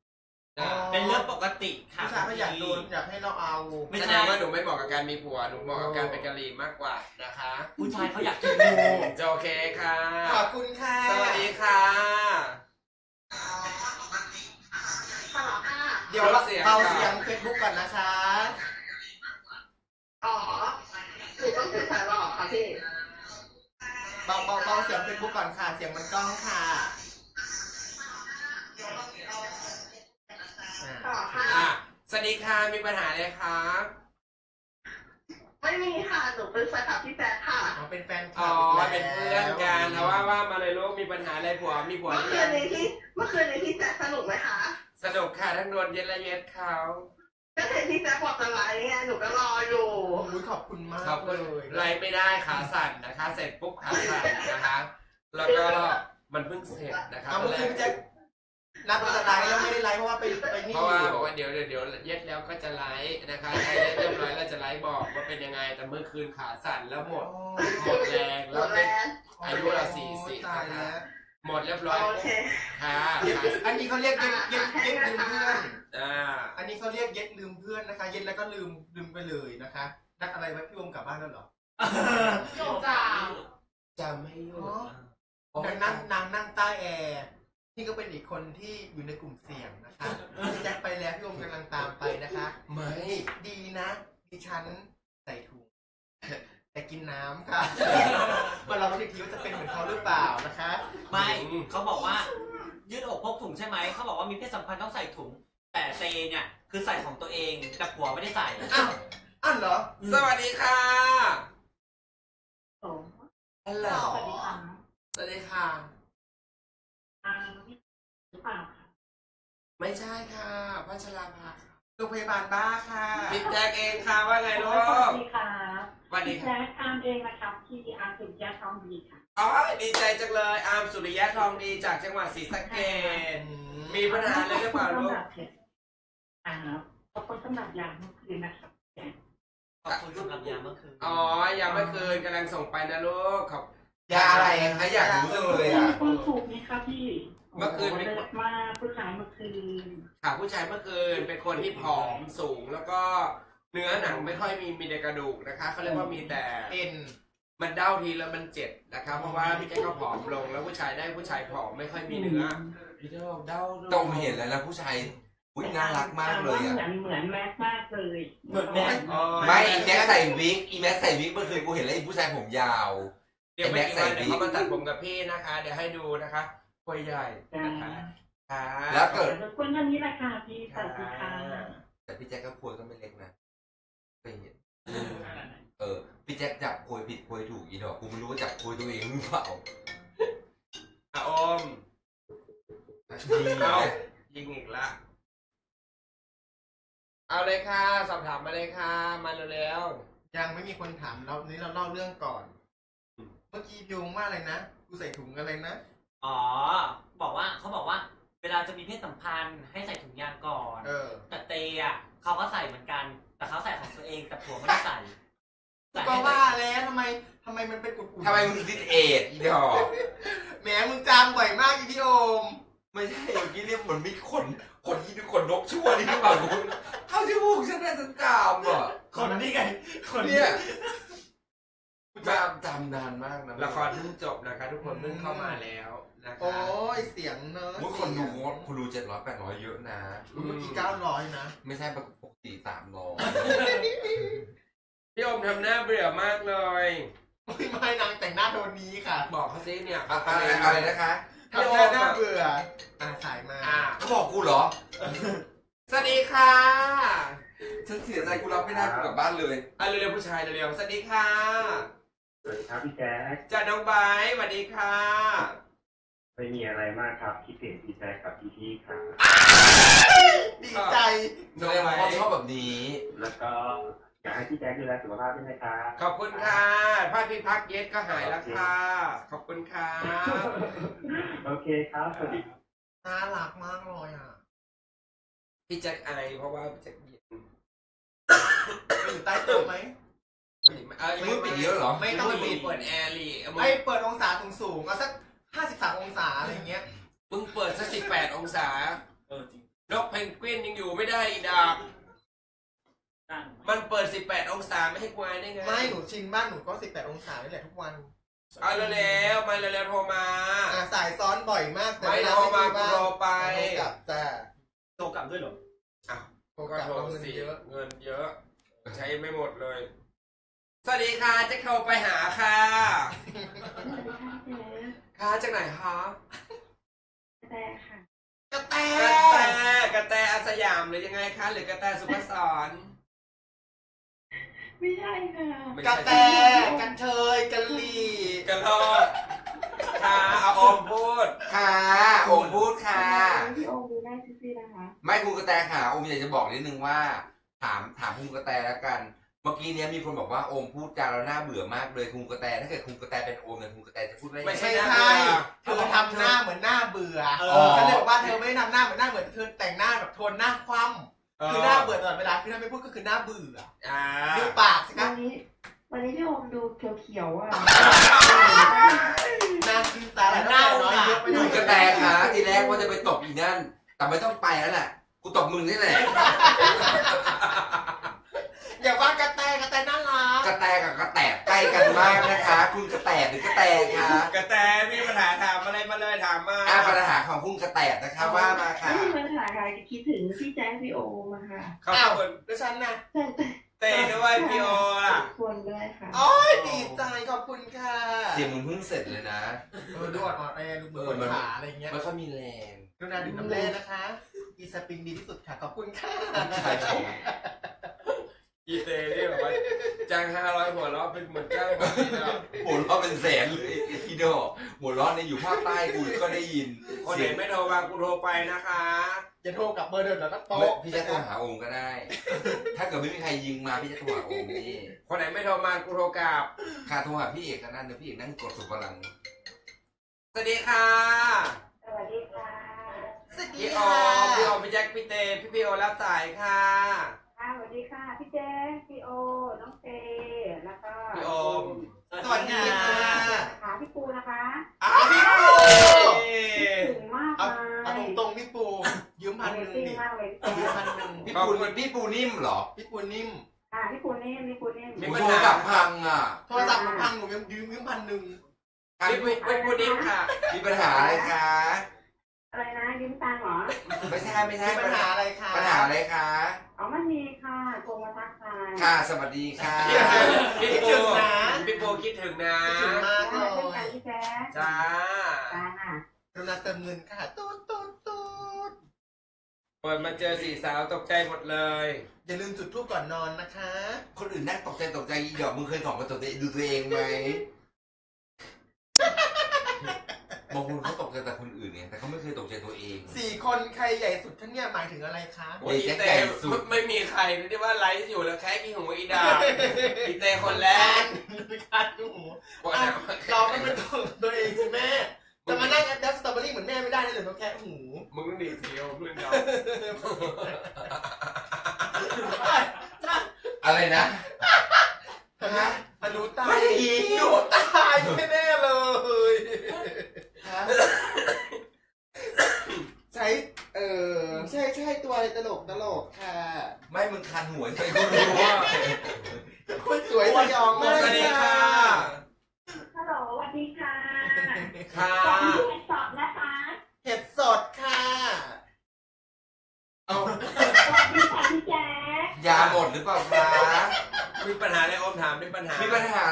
เป็นเรื่องปกติค่ะผู้ชายเขาอยากโดนอยากให้เราเอาไม่แสใช่ดงว่าหนูไม่เหมาะกับการมีผัวหนูเหมาะกับการเป็นกะหรี่มากกว่านะคะผู้ชายเขาอยากกินงูจะโอเคค่ะ ขอบคุณค่ะ สวัสดีค่ะ เดี๋ยวเราเสียงเบาเสียงเฟซบุ๊กก่อนนะคะอ๋อหนูต้องสื่อสารหรอคะพี่เบาเบาเบาเสียงเฟซบุ๊กก่อนค่ะ เสียงมันก้องค่ะ ต่อค่ะ อะสวัสดีค่ะ มีปัญหาเลยคะไม่มีค่ะ หนูเป็นแฟนคลับพี่แจ๊คค่ะ อ๋อเป็นแฟนคลับอ๋อแล้วเป็นเพื่อนกันเอาว่าว่ามาเลยลูกมีปัญหาอะไรผัว มีผัวหเมื่อรือคืนนี้ที่เมื่อคืนนี้พี่แจ๊คสนุกไหมคะสนุกค่ะทั้งโดนเย็ดและเย็ดเขา ก็เห็นพี่แจ๊คบอกจะไลฟ์ไงหนูก็รออยู่โอ้ยขอบคุณมากเขาเลก็ยไล่ไม่ได้ขาสั่นนะคะ เสร็จปุ๊บขาสั่นนะคะ แล้วก็มันเพิ่งเสร็จนะคะเอาเมื่อคืนพี่แจ๊ค นัดว่าจะไลฟ์แล้วไม่ได้ไลฟ์เพราะว่าไปไปนี่เพราะว่าอยู่บอกว่าเดี๋ยวเดี๋ยวเดี๋ยวเย็ดแล้วก็จะไลฟ์นะคะใครเย็ดเรียบร้อยแล้วจะไลฟ์บอกว่าเป็นยังไงแต่เมื่อคืนขาสั่นแล้วหมดหมดแรงหมแล้วดเป็แล้นวอายุเราสี่สิบตายแล้วหมดเรียบร้อยโอปุ๊บเค ค่ะเย็ดอันนี้เขาเรียกเย็ดเย็ดเย็ดลืมเพื่อน อ่าอันนี้เขาเรียกเย็ดลืมเพื่อนนะคะ เย็ดแล้วก็ลืมลืมไปเลยนะคะนัดอะไรไว้พี่วงกลับบ้านแล้วเหรอโยจ้าจะไม่หยุด นางนั่งนางนั่งใต้แอร์ นี่ก็เป็นอีกคนที่อยู่ในกลุ่มเสี่ยงนะคะพี่แจ็คไปแล้วพี่วงกำลังตามไปนะคะ ไม่ ดีนะดิฉันใส่ถุงแต่กินน้ำค่ะ มาลองดูอีกทีว่าจะเป็นเหมือนเขาหรือเปล่านะคะ ไม่เขาบอกว่ายืดอกพกถุงใช่ไหม เขาบอกว่ามีเพศสัมพันธ์ต้องใส่ถุง แต่เซเนี่ยคือใส่ของตัวเองแต่ผัวไม่ได้ใส่ อ้าวอ้าวเหรอ สวัสดีค่ะโอ้ฮัลโหลสวัสดีค่ะสวัสดีค่ะ ไม่ใช่ค่ะพัชราภาค่ะโรงพยาบาลบ้าค่ะพี่แจ็คเองค่ะว่าไงลูสวักสดีค่ะสวัสดีพี่ค่ะแจ๊คอามเองนะครับที่อาสุยาทองดีค่ะอ๋อดีใจจังเลยอาร์มสุริยะทองดีจากจังหวัดศรีสะเกษมีปัญหาอะไรหรือเปล่าลูกอ่าขอบคุณสำหรับยาเมื่อคืนนะครับขอบคุณสำหรับยามเมื่อคืนอ๋อยังไม่คืนกำลังส่งไปนะลูกขอบ ยาอะไรคะอยากรู้จังเลยอะคุณถูกไหมครับพี่เมื่อคืนโโหเลิศมากผู้ชายเมื่อคืนค่ะผู้ชายเมื่อคืนเป็นคนที่ผอมสูงแล้วก็เนื้อหนังไม่ค่อยมีมีแต่กระดูกนะคะเขาเรียกว่ามีแต่เอ็นมันเด้าทีแล้วมันเจ็บนะคะเพราะว่าพี่แจ๊คก็ผอมลง แล้วผู้ชายได้ผู้ชายผอมไม่ค่อยมีเนื้อพี่เด้าเด้าต้องเห็นแล้วนะผู้ชายอุ้ยน่ารักมากเลยเหมือะอนเหมือนแม็กมากเลยเหมือนแม็กอ๋อไม่อีแม็กใส่วิกอีแม็กใส่วิกเมื่อคืนกูเห็นแล้วไอ้ผู้ชายผมยาว เดี๋ยวไม่กี่วันเดี๋ยวเขามาตัดผมกับพี่นะคะ เดี๋ยวให้ดูนะคะควยใหญ่จ้านะคะค่ะแล้วเกิดขอบคุณวันนี้แหละค่ะพี่สค่ะวัสดีค่ะแต่พี่แจ็คก็ควยก็ไม่เล็กนะเคยเห็นเออพี่แจ็คจับควยผิดควยถูกอีดอกกูไม่รู้ว่าจับควยตัวเองหรือเปล่าอาอมดีเอานะยิงอีกละเอาเลยค่ะสอบถามมาเลยค่ะมาเร็วยังไม่มีคนถามเรานี้เราเล่าเรื่องก่อนเมื่อกี้โยงว่าอะไรนะ กูใส่ถุงอะไรนะ อ๋อ บอกว่าเขาบอกว่า เวลาจะมีเพศสัมพันธ์ให้ใส่ถุงยางก่อน เออ แต่เตอะเขาก็ใส่เหมือนกัน แต่เขาใส่ของตัวเองแต่ผัวไม่ได้ใส่ใส่ก็ให้ว่าแล้วทำไมทำไมมันเป็นกุดๆทำไมมึงติดเอดอีดอกแหมมึงจามบ่อยมากอีพี่โอม ไม่ใช่เมื่อกี้เนี่ยเหมือนมีขนขนที่ขนนกชั่วนี่หรือเปล่าคุณเข้าจมูกฉันได้ฉันจามอะคนนี้ไงคนเนี่ย จามจามนานมากนะๆละครเพิ่งจบนะคะ ทุกคนเพิ่งเข้ามาแล้วนะโอ้คะยเสียงเนอะมุ้ยคนดูคนดูเจ็ดร้อยแปดร้อยเยอะนะเมื่อกี้เก้าร้อยนะ ไม่ใช่ปกติสามร้อยพี่อมทำหน้าเบื่อมากเลยไม่ไม่นางแต่งหน้าโทนนี้ค่ะ บอกเขาซิเนี่ยอะเขาอะไรเป็นอะไรนะคะทำหน้าหน้าเบื่ออ่าสายมาอ่าเขาบอกกูเหรอสวัสดีค่ะ ฉันเสียใจกูรับไม่ได้กูกลับบ้านเลยอะเร็วๆผู้ชายเร็วๆสวัสดีค่ะ สวัสดีครับพี่แจ๊คจ่าน้องไบร์ทสวัสดีค่ะ ไม่มีอะไรมากครับคิดถึงพี่แจ๊คกับพี่พี่ครับดีใจแสดงว่าเขาชอบแบบนี้ แล้วก็อยากให้พี่แจ๊คดูแลสุขภาพด้วยนะครับขอบคุณค่ะผ้าพิพักเย็ดก็หายแล้วค่ะ ขอบคุณค่ะโอเคครับสวัสดีน่ารักมากเลยอะพี่แจ็คอะไรเพราะว่าพี่แจ็คเย็นไปอยู่ใต้โต๊ะไหม เออมึงปิดเยอะเหรอไม่ต้องมึปิดเปิดแอร์ลีเอามึงไม่เปิดองศาสูงสูงๆเอาสักห้าสิบสามองศาอะไรเงี้ย มึงเปิดสักสิบแปดองศาเออจริงนกเพนกวินยังอยู่ไม่ได้อีดาบตั้งมันเปิดสิบแปดองศาไม่ให้กวายได้ไงไม่หนูชินบ้านหนูก็สิบแปดองศานี่แหละทุกวันเอาเร็วๆมาเร็วๆโทรมา อ่าสายซ้อนบ่อยมากแต่ไม่เวลโทรมาบ้นโทรไป โทรกลับจ้าโตกลับด้วยเหรอ โทรกก็ลับโทรแล้วเงินสิเยอะ เงินเยอะ ใช้ไม่หมดเลย สวัสดีค่ะแจ็คโทรไปหาค่ะสวัสดีค่ะเจ๊ค่ะจากไหนคะแต่ค่ะกระแตกระแตกระแตอาสยามหรือยังไงคะหรือกระแตสุภาษรไม่ใช่ค่ะไม่กระใช่แตกันเทยกันลีกระโลดค่ะเอาอมพูดค่ะโอมพูดค่ะพี่โอมดูได้ซื่อๆนะคะ ไม่คุณกระแตค่ะโอมอยากจะบอกนิดนึงว่า ถามถามคุณกระแตแล้วกัน เมื่อกี้เนี้ยมีคนบอกว่าโอมพูดจาแล้วน่าเบื่อมากเลยคุณกระแตถ้าเกิดคุณกระแตเป็นโอมเนี่ยคุณกระแตจะพูดว่ายังไม่ไงใช่ไม่นะใช่เธอทำหน้าเหมือนหน้าเบื่อเออ ฉันเลยบอกว่าเธอไม่ได้ทำหน้าเหมือนหน้าเหมือนเธอแต่งหน้าแบบโทนหน้าคว่ำคือหน้าเบื่อตลอดเวลาคือถ้าไม่พูดก็คือหน้าเบื่ออ่าดูปากสิควัรับนนี้วันนี้พี่โอมดูเขียวๆอะนางกินสาหร่ายน้ำน้อยเยอะไปหน่คุอยณกระแตค่ะทีแรกว่าจะไปตบอีนั่น แต่ไม่ต้องไปแล้วแหละกูตบมึงนี่แหละ อย่าว่ากระแตกระแตน่ารักกระแตกับกระแตใกล้กันมากนะคะ คุณกระแตหรือกระแตคะกระแตมีปัญหาถามอะไรมาเลยถามมาอาปัญหาของคุณกระแตนะคะว่ามาค่ะไม่มีปัญหาค่ะคิดถึงพี่แจ๊คพี่โอมอะค่ะขอบอ้าวคุณแล้วฉันน่ะแต่แต่เตด้วยพี่โอล่ะควรด้วยค่ะโอ้ยดีใจขอบคุณค่ะ เสียงมึงเพิ่งเสร็จเลยนะเออดูอ่อนๆแอดูเหมือนขาอะไรเงี้ยไม่ค่อยมีแรงดูนาดื่มน้ำแร่นะคะ อีสปริงดีที่สุดค่ะขอบคุณค่ะใช่ผม อีเตนี่แบบว่าจ้างห้าร้อยหัวเราะเป็นเหมือนจ้างแบบนี้นะหัวเราะเป็นแสนเลยอีโดหัวเราะเนี่ยอยู่ภาคใต้กูก็ได้ยินคนไหนไม่โทรมากูโทรไปนะคะ จะโทรกลับเบอร์เดิมแล้วก็ไม่โต๊ะพี่จะโทรหาโอมก็ได้ ถ้าเกิดไม่มีใครยิงมาพี่จะโทรหาโอมนี่คนไหนไม่โทรมากูโทรกลับค่าโทรหาพี่เอกก็นั่นเดี๋ยวพี่เอกนั่งกดสุดพลังสวัสดีค่ะ สวัสดีค่ะ สวัสดีพี่โอค่ะพี่โอพี่แจ็คพี่เตพี่พี่โอรับสายค่ะ ค่ะสวัสดีค่ะ พี่แจ๊คพี่โอ น้องเตแล้วก็พี่โอมสวัสดีค่ะค่ะพี่ปูนะคะอ้าวพี่โอถึงมากเอาเลเอายตรงๆพี่ปู ยืมพันหนึ่งจริงดิมากเลยยืมพันหนึ่งพี่ปูพี่ปูนิ่มเหรอพี่ปูนิ่ม ค่ะพี่ปูนี่พี่ปูนี่มีหนูปัญโทรหาศัพท์พังอะ โทรศัพท์หนูพังหนูยังยืมยืมพันหนึ่ง พี่ปุ้ยพี่ปุ้ยนิ่มค่ะ มีปัญหาอะไรคะ อะไรนะยืมตังค์เหรอไม่ใช่ไม่ใช่มีปัญหาอะไรคะปัญหาอะไรคะเอามันมีค่ะโทรมาทักทายค่ะ สวัสดีค่ะ พี่คิดปูถึงนะพี่ปูคิดถึงนะคิดถึงมากได้เลเป็นไงยพี่แจ๊คจ้า จ้ากรุณาเติมเงินค่ะตูดตูดตูดเปิดมาเจอสี่สาวตกใจหมดเลย อย่าลืมจุดทูปก่อนนอนนะคะ คนอื่นนั่งตกใจตกใจอีดอกมึงเคยส่องกระจกดูตัวเองไหม บางคนเขาตกใจแต่คนอื่นเนี่ยแต่เขาไม่เคยตกใจตัวเอง สี่คนใครใหญ่สุดท่านเนี่ยหมายถึงอะไรคะโอ้ยแจ็คใหญ่สุดไม่มีใครนะที่ว่าไลฟ์อยู่แล้วแค่กี่หูอีดาอีเตคนแรกคันหูบอกอะนะเราก็เป็นตัวตัวเองสิแม่จะมานั่งแอดดัสสตรอเบอรี่เหมือนแม่ไม่ได้เลยเหรอต้องแค่หูมึงต้องดีดเดียวเพื่อนเราอะไรนะฮะมันรู้ตายไม่ได้ยินหนูตายแน่ๆเลย ใช้ เออใช่ใช่ตัวอะไรตลกตลกค่ะ ไม่มึงคันหัวใจกูรู้ว่าคนสวยสยองสมากวัสดีค่ะฮัลโหลสวัสดีค่ะ ค่ะขอบคุณที่สอบนะคะ เห็ดสดค่ะเอา สวัสดีค่ะพี่แจ๊ค ยาหมดหรือเปล่าคะ มีปัญหาอะไรอมถามมีปัญหา มีปัญหา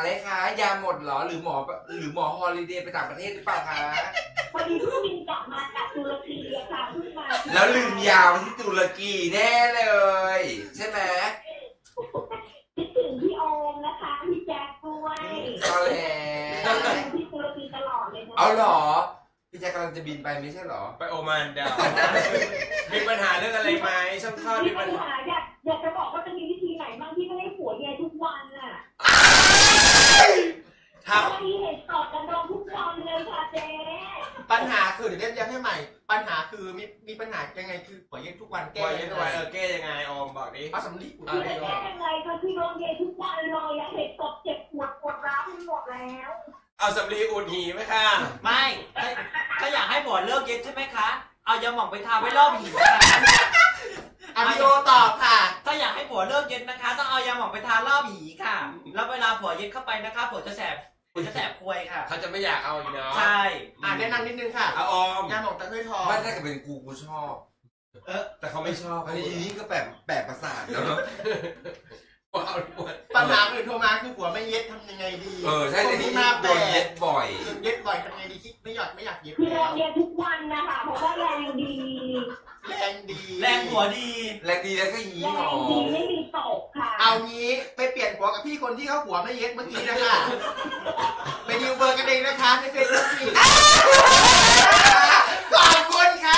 อะไรคะยาหมดเหรอ หรือหมอ หรือหมอฮอลิเดย์ไปต่างประเทศหรือเปล่าคะ พอดีเพิ่งบินกลับมาจากตุรกีอะค่ะเพิ่งมาแล้วลืมยาไว้ที่ตุรกีแน่เลย ใช่ไหมคิดถึงพี่โอมนะคะพี่แจ๊คด้วยก็แล้ที่ตุรกีตลอดเลยนะเอาเหรอ พี่แจ็คกำลังจะบินไปไม่ใช่เหรอ ไปโอมานเดาวมีปัญหาเรื่องอะไรไหมช่องคลอดมีมีปัปัญญหาหาอยากอยากจะบอกว่าจะมีวิธีไหนบ้างที่ไม่ให้ผัวเมียทุกวันน่ะ ทำวันนี้เห็นสอดกันดองทุกวันเลยค่ะเจ๊ปัญหาคือเดี๋ยวเรียกให้ใหม่ ปัญหาคือมีมีปัญหายังไงคือหัวเย็นทุกวันแก้ปล่อยยังไงเออแก้ยังไงออมบอกดิเอาสำลีอุดคือจะแก้ยังไงก็คือโดนเยทุกวันเลยอะเห็นสดเจ็บปวดปวดร้าวไปหมดแล้วเอาสำลีอุดหีไหมค่ะไม่ถ้าถ้าอยากให้ผัวเลิกเย็นใช่ไหมคะ เอายาหม่องไปทาไว้รอบหีค่ะอะพี่โอตอบค่ะ ถ้าอยากให้ผัวเลิกเย็นนะคะ ต้องเอายาหม่องไปทารอบหีค่ะ แล้วเวลาผัวเย็นเข้าไปนะคะผัวจะแสบ ผัวจะแสบควยค่ะ เขาจะไม่อยากเอาอีกเนาะใช่อะแนะนำนิดนึงค่ะเอาออมยาหมองตะเทยทอง ไม่ถ้าเกิดเป็นกูกูชอบแต่เขาไม่ชอบอันนี้อันนี้ก็แปลกแปลกประสาทแล้วเนาะ ว้าวปวดปัญหาอื่นโทรมาคือผัวไม่เย็ดทำยังไงดีเออใช่คแต่นนี่ที่หน้าโดแปลนเย็กดบ่อยโดนเย็ดบ่อยทำไงดีคิดไม่อยากไม่อยากเย็ดคือโดแล้วนเยทุกวันนะคะเพราะว่าแรงดี แรงดี แรงผัวดี แรงดีแล้วก็หีแรหนองดีไม่มีตกค่ะ เอางี้ไปเปลี่ยนผัวกับพี่คนที่เขาผัวไม่เย็ดเมื่อกี้นะคะไปดิวเบอร์กันเองนะคะในเฟซบุ๊กนี่ขอบคุณค่ะ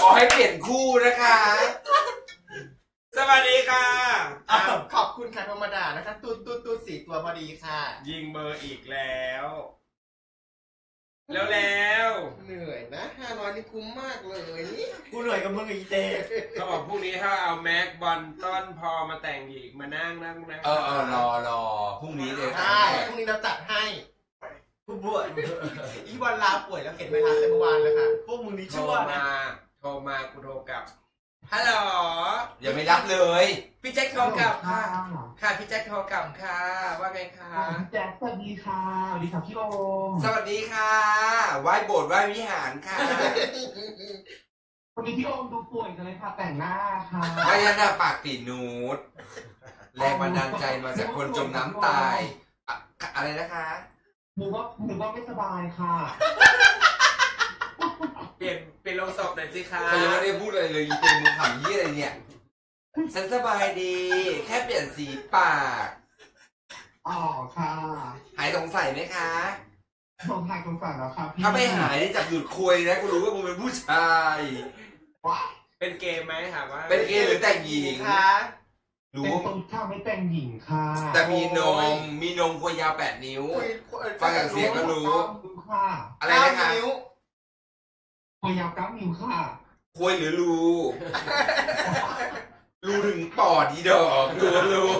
ขอให้เปลี่ยนคู่นะคะส วัสดีค่ะอะขอบคุณค่ะธรรมดานะคะตูดตูดตูดสี่ตัวพอดีค่ะ ยิงเบอร์อีกแล้ว แล้วแล้วเหนื่อยนะห้าร้อยนี่คุ้มมากเลยนี่กูเหนื่อยกับมึงอีเตเขาบอกพรุ่งนี้ถ้าเอาแม็กบอลต้นพอมาแต่งหญิงมานั่งนั่งนั่งเออเออรอรอพรุ่งนี้เลยใช่พรุ่งนี้เราจัดให้กูบวชอีบอลลาป่วยแล้วเห็นไหมคะแต่เมื่อวานแล้วค่ะพวกมึงนี่โทรชั่วนะมาโทรมากูโทรกลับ ฮัลโหลอย่าไม่รับเลย พี่แจ็คโทรกลับค่ะค่ะ ค่ะพี่แจ็คโทรกลับค่ะ ว่าไงคะ แจ็คสวัสดีค่ะสวัสดีค่ะพี่โอมสวัสดีค่ะ ไหว้โบสถ์ไหว้วิหารค่ะวันนี้พี่โอมดูป่วยจังเลยค่ะแต่งหน้าค่ะไม่ยันหน้าปากปีนูดแรงบันดาลใจมาจากคนจมน้ำตาย อะอะไรนะคะหนูว่าหนูว่าไม่สบายค่ะ เปลี่ยนเปลี่ยนลงศพหน่อยสิคะเขายังไม่ได้พูดอะไรเลยอีเป็นมึงขำยี่อะไรเนี่ย ฉันสบายดี แค่เปลี่ยนสีปาก อ๋อค่ะหายสงสัยไหมคะสงสัยสงสัยแล้วค่ะพี่ถ้าไม่หายนี่จับหยุดคุยนะกูรู้ว่ามึงเป็นผู้ชายว้าเป็นเกมไหมถามว่าเป็นเกย์หรือแต่งหญิงค่ะรู้เป็นว่าตรงข้ามไม่แต่งหญิงค่ะ แต่มีนมมีนมควยยาวแปดนิ้วคุยคุยฟังจากเสียงก็รู้ดูค่ะอะไรเก้านะคะ นิ้วคอยาวเก้านิ้วค่ะควยหรือรู รูถึงปอดอีดอกดูรู้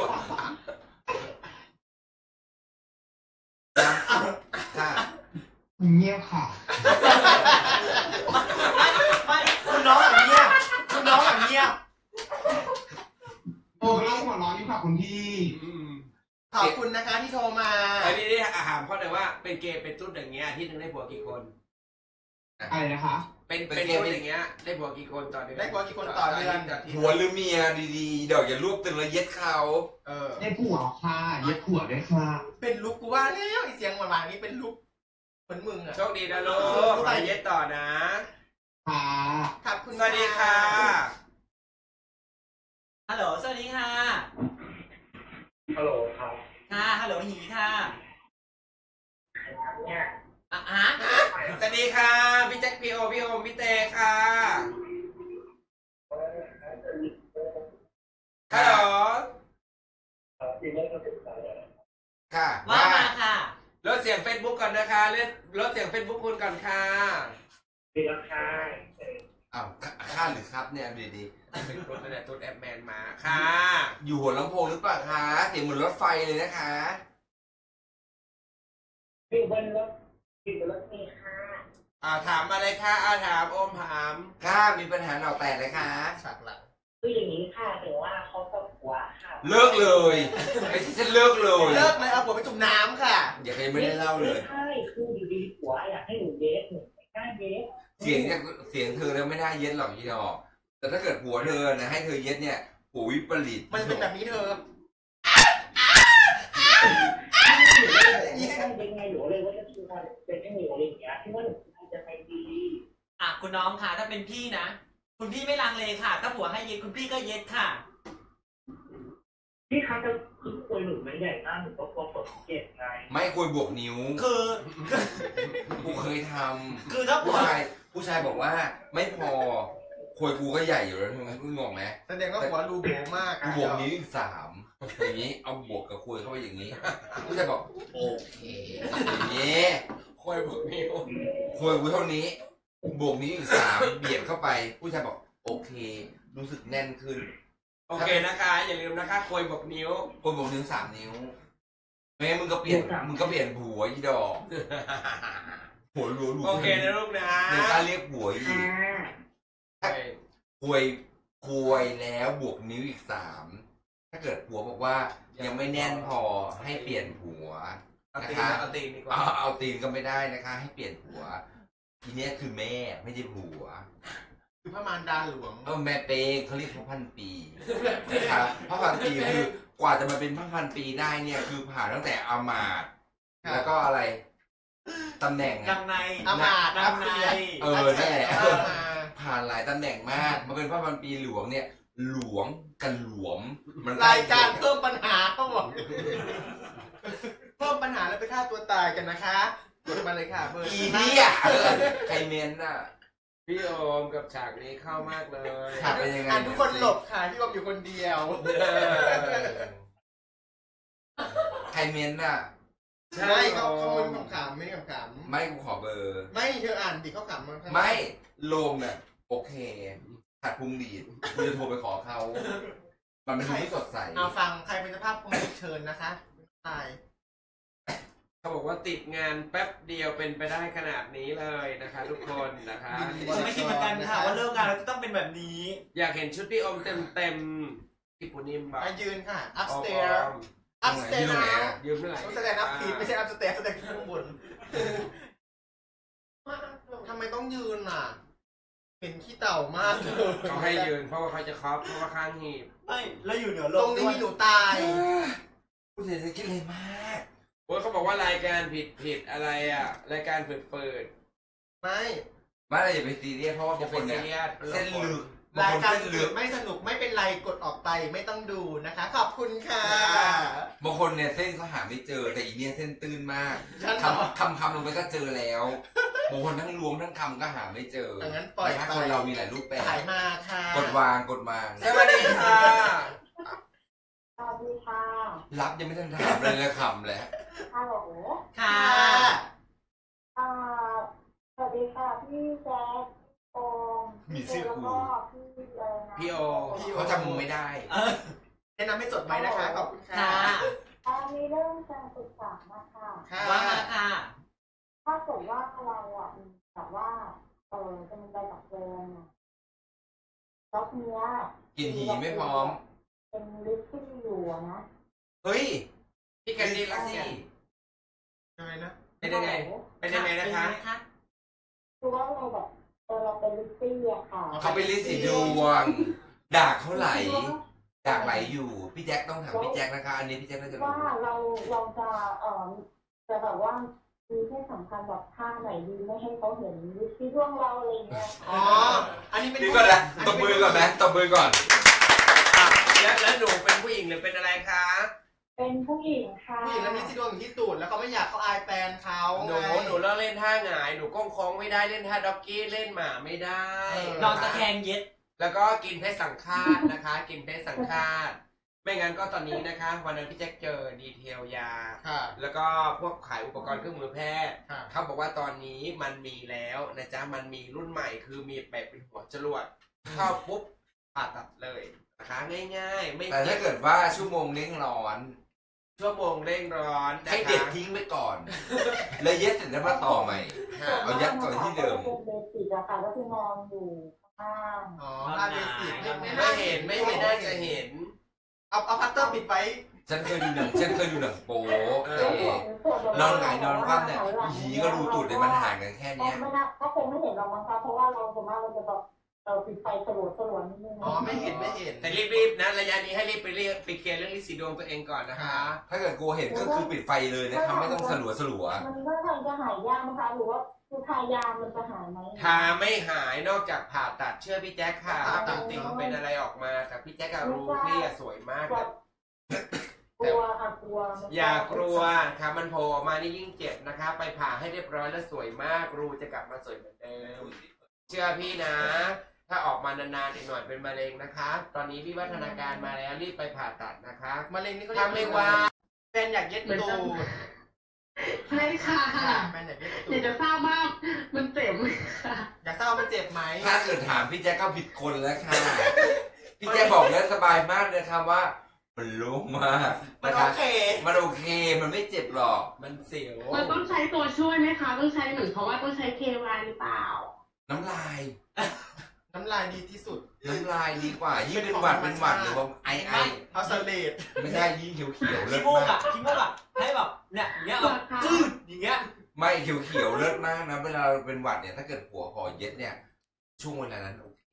ค่ะเงียบค่ะ ไม่คุณน้องอย่างเงี้ยบคุณน้องอย่างเงี้ยบโอ้ยหัวเร้อนอยู่ค่ะคุณพี่อืมขอบคุณนะคะที่โทรมาอันนี้ถามเขาหน่อยว่าเป็นเกย์เป็นตุ๊ดอย่างเงี้ยอาที่หนึ่งได้ผัวกี่คน อะไรนะคะ เป็นเป็นเป็นเกมคนอย่างเงี้ยได้ผัวกี่คนต่อเดือนได้ผัวกี่คนต่อเดือนหัวหรือเมียดีๆเดี๋ยวอย่ารวบตึงแล้วเย็ดเขาเออได้ผัวค่ะเย็ดผัวด้วยค่ะ เป็นลุกกูว่าแล้วไอเสียงหวานๆนี้เป็นลุกเหมือนมึงอะโชคดีนะลูกขอให้เย็ดต่อนะค่ะครับคุณสวัสดีค่ะฮัลโหลสวัสดีค่ะฮัลโหลครับค่ะฮัลโหลหีค่ะเนี่ย อะฮะสวัสดีค่ะ พี่แจ็คพี่โอ พี่โอมพี่เตค่ะฮัลโหลค่ะ ว่ามาค่ะ ลดเสียง Facebook ก่อนนะคะลดลดเสียง Facebook คุณก่อนค่ะปีละค่ะอ้าวค่าหรือครับเนี่ยดูดีเป็นคนนั่นแหละตุ๊ดแอปแมนมาค่ะๆอยู่หัวลำโพงหรือเปล่าคะเสียงเหมือนรถไฟเลยนะคะอยู่บนรถ อยู่บนรถเมล์ค่ะ อ่าถามอะไรคะอ่าถามโอมถามค่ะมีปัญหาหน่อแตกเลยค่ะ ฉากหลังคืออย่างนี้ค่ะถึงว่าเขาตบหัวค่ะเลิกเลยไม่ใช่ฉันเลิกเลย เลิกเลยเอาผัวไปจุ่มน้ำค่ะ อย่าเคยไม่ได้เล่าเลย ไม่ใช่คืออยู่ดีๆหัวอยากให้หนูเยสหนูไม่กล้าเยสเสียงเนี่ยเสียงเธอเนี่ยไม่ได้เย็ดหรอกยี่ดอก แต่ถ้าเกิดผัวเธอนะให้เธอเย็ดเนี่ยผัววิปริตมันเป็นแบบนี้เธอไม่ใช่ เป็นไงหนูเลยว่าจะคือว่าเป็นให้หนูอะไรอย่างเงี้ยที่ว่าหนูจะไปดีอะคุณน้องค่ะถ้าเป็นพี่นะ คุณพี่ไม่ลังเลค่ะ ถ้าผัวให้เย็ดคุณพี่ก็เย็ดค่ะ พี่คะจะคือคุยหนูไม่ใหญ่หน้าหนูก็กลัวฝนเจ็บไงไม่ควรบวกนิ้วคือกูเคยทำคือถ้าผัผู้วชายผู้ชายบอกว่า ไม่พอควยกูก็ใหญ่อยู่แล้วมึงมึงงงไหมแสดงว่าหัวรูโบมากกูบวกนิ้วอีกสาม อย่างนี้เอาบวกกับคุยเข้าไปอย่างนี้ผู้ชายบอกโอเคอย่างนี้คอยบอกนิ้วคุยกูเท่านี้ บวกนิ้วอีกสามเบียดเข้าไปผู้ชายบอก โอเค รู้สึกแน่นขึ้น โอเคนะคะ อย่าลืมนะคะคอยบอกนิ้วคนบวกนิ้วสามนิ้วไม่งั้นมึงก็เปลี่ยนมึงก็เปลี่ยนผัวอีดอกหัวรัวหลุโอเคนะลูกนะเดี๋ยวกล้าเรียกผัวอีกค่ะควยควยแล้วบวกนิ้วอีกสาม ถ้าเกิดผัวบอกว่ายังไม่แน่นพอให้เปลี่ยนผัวเอาตีนนะคะเอาตีนดีกว่าเอาเอาตีนก็ไม่ได้นะคะ ให้เปลี่ยนผัว ทีเนี้ยคือแม่ไม่ใช่ผัวคือพระมารดาหลวงเออแม่เป้งเขาเรียกพระพันปีนะครับพระพันปีคือกว่าจะมาเป็นพระพันปีได้เนี่ยคือผ่านตั้งแต่อามาตย์ครับแล้วก็อะไรตำแหน่งดัอะ งในอามาตย์ดังในเออนั่นแหละเออมาผ่านหลายตำแหน่งมากมาเป็นพระพันปีหลวงเนี่ย หลวงกับหลวม มันใกล้รายการเพิ่มปัญหาเขาบอกเพิ่มปัญหาแล้วไปฆ่าตัวตายกันนะคะกดมาเลยค่ะเบอร์อีนี่อะใครเมนน่ะพี่โอมกับฉากนี้เข้ามากเลยฉากเป็นยังไงอะทุกคนหลบค่ะพี่บอมอยู่คนเดียวเออใครเมนน่ะไม่เขาเขาเป็นขำๆไม่ได้ขำไม่กูขอเบอร์ๆไม่เธออ่านดิเขาขำมันข้างหน้าไม่โลมเนี่ยโอเค ขาดพุงดีดกูจะโทรไปขอเขา มันเป็นไม่สดใส เอาฟังใครเป็นเจ้าภาพคงเชิญนะคะตายเขาบอกว่าติดงานแป๊บเดียวเป็นไปได้ขนาดนี้เลยนะคะ ทุกคนนะคะผมไม่คิดเหมือนกันค่ะว่าเลิกงานแล้วจะต้องเป็นแบบนี้ อยากเห็นชุดพี่โอมเต็มเต็มๆพี่ปุณิมแบบมายืนค่ะออ upstairs ม upstairs ยืนไหน now อะ ยืมเมื่อไหร่ต้องแสดง up ผิดไม่ใช่ upstairs แสดงข้างบนทำไมต้องยืนอะ เป็นขี้เต่ามากเลยเขาให้ยืนเพราะว่าเขาจะครอบเพราะว่าข้างหีบไม่แล้วอยู่เหนือโลตรกงนี้ด้วยมีหนูตายกูจะจะคิดอะไรมากโอ้ยเขาบอกว่ารายการผิดผิดอะไรอะ รายการฝืดฝืดไม่ ไม่เราอย่าไปซีเรียสเพราะว่าจะบางเป็คนนซีเนี่ยเรียสเส้นลึกบาง รายคนการเส้นลึสุกดไม่สนุกไม่เป็นไรกดออกไปไม่ต้องดูนะคะ ขอบคุณค่ะบางคนเนี่ยเส้นเขาหาไม่เจอแต่อีเนี่ยเส้นตื้นมากฉันเหรอคำคำคำลงไปก็เจอแล้วบางคนทั้งล้วงทั้งคำก็หาไม่เจอดังนั้นปล่อยแต่ถ้าไปคนเรามีหลายรูปแบบถ่ายมาค่ะกดวางกดวางสวัสดีค่ะสวัสดีค่ะรับยังไม่ทันถามเลยเลยคำแล้วฮัลโหลค่ะ อ่าสวัสดีค่ะ พี่แจ๊คโอ มมีชื่อแล้วครูก็พี่อะไรนะพี่โอเขาจำมึงไม่ได้เออแนะนำให้จดไหมนะคะขอบคุณค่ะค่ะอ่ามีเรื่องจะปรึกษานะคะค่ะว่ามาค่ะ ถ้าเกิดว่าเราอะมีแบบว่า เออจะมีใบดักแปลงอะแล้วทีเนี้ยกินหีไม่พร้อม เป็นลิฟที่อยู่อะนะ เฮ้ย พี่กันดีรักซี่อะไรนะ เป็นยังไง เป็นยังไงนะคะคือว่าเราแบบ เออเราเป็นเป็นลิตตี้อะค่ะเขาเป็นลิสีดวงด่าเขาไหลด่าไหลอยู่ พี่แจ็คต้องถามพี่แจ็คนะคะ อันนี้พี่แจ็คน่าจะรู้ว่าเราเราจะเอ่อจะแบบว่ามีเพศสัมพันธ์แบบท่าไหนดีไม่ให้เขาเห็นลิตตี้ร่วงเราอะไรอย่างเงี้ยอ๋อ อันนี้เป็นนี่ก่อนนะตบมือก่อนไหมตบมือก่อน อะแล้วแล้วหนูเป็นผู้หญิงหรือเป็นอะไรคะ เป็นผู้หญิงค่ะผู้หญิงแล้วมีสีดวงอยู่ที่ตูดแล้วเขาไม่อยากเขาอายแฟนเขาหนูไงหนูเลิกเล่นท่าหงายหนูโก้งโค้งไม่ได้เล่นท่า doggy เล่นหมาไม่ได้เออนอนตะแคงเย็ด แล้วก็กินเพชรสังฆาตนะคะ กินเพชรสังฆาตไม่งั้นก็ตอนนี้นะคะ วันนั้นพี่แจ็คเจอ detail ยา ค่ะ แล้วก็พวกขายอุปกรณ์เครื่องมือแพทย์ค่ะเขาบอกว่าตอนนี้มันมีแล้วนะจ๊ะมันมีรุ่นใหม่คือมีแบบเป็นหัวจรวดเข้าปุ๊บผ่าตัดเลยนะคะง่ายๆ ไม่แต่ถ้าเจ็บเกิดว่าชั่วโมงเร่งร้อน ชั่วโมงเร่งร้อนนะคะให้เด็ดทิ้งไปก่อน แล้วเย็ดเสร็จแล้วมาต่อใหม่ค่ะเอายัดก่อนที่เดิมเป็น basic อะค่ะแล้วคือนอนอยู่ข้างอ๋อถ้า basic ไม่ไม่ไม่น่าเห็นไม่ไม่น่าจะเห็น เอาเอาพลาสเตอร์ปิดไว้ฉันเคยดูหนังฉันเคยดูหนังโป๊เอเอออนอนหงายนอนคว่ำเนี่ยหีก็รูตูดเลยมันห่างกันแค่ก็เนี้ย ไม่น่าก็คงไม่เห็นเรามั้งคะเพราะว่าเราส่วนมากเราจะแบบ เออปิดไฟสลัวสลัวนิดนึงอ๋อไม่เห็นไม่เห็น แต่รีบๆนะระยะนี้ให้รีบไปเรียกไปเคลียร์เรื่องลิสีดวงตัวเองก่อนนะคะ ถ้าเกิดกลัวเห็นก็คือปิดไฟเลยนะครับไม่ต้องสลัวสลัวมันก็ทางจะหายยากนะคะหรือว่าคือทายามันจะหายไหมทาไม่หายนอกจากผ่าตัดเชื่อพี่แจ๊คค่ะผ่าถ้าตัปดกติเขาเป็นอะไรออกมา แต่พี่แจ๊คอะรู้พี่อะสวยมากแต่กลัวค่ะกลัวอย่ากลัวค่ะมันโผล่ออกมานี่ยิ่งเจ็บนะคะ ไปผ่าให้เรียบร้อยแล้วสวยมากรูจะกลับมาสวยเหมือนเดิมเชื่อพี่นะ ถ้าออกมานานๆอีกหน่อยเป็นมะเร็งนะคะ ตอนนี้วิวัฒนาการมาแล้วรีบไปผ่าตัดนะคะมะเร็งนี่เขาถ้าไม่ว่าแฟนอยากเย็ดตูดใช่ค่ะค่ะแฟนอยากเย็ดตูอยากดจะทราบว่ามันเจ็บไหมค่ะอยากทราบว่ามันเจ็บไหมถ้าเกิดถามพี่แจ๊คก็ผิดคนแล้วค่ะ พี่แจ๊คบอกแล้วสบายมากเลยครับว่า มันโล่งมากมันนะโอคะเค มันโอเค มันไม่เจ็บหรอก มันเสียวมันต้องใช้ตัวช่วยไหมคะ ต้องใช้เหมือนเขาว่าต้องใช้เควายหรือเปล่า น้ำลาย น้ำลายดีที่สุด น้ำลายดีกว่า ยิ่งเป็นหวัดเป็นหวัดหรือว่าไอไอเอาสเลดไม่ใช่ยิ่งเขียวเขียวๆเลิขี้ศมูกมาอะกขี้มูกอะให้แบบเนี่ยอย่างเงี้ยแบบจืดอย่างเงี้ยไม่เขียวเขียวๆเลิศมากนะ เวลาเราเป็นหวัดเนี่ยถ้าเกิดหัวห่อเย็ดเนี่ย ช่วงเวลานั้นโอเค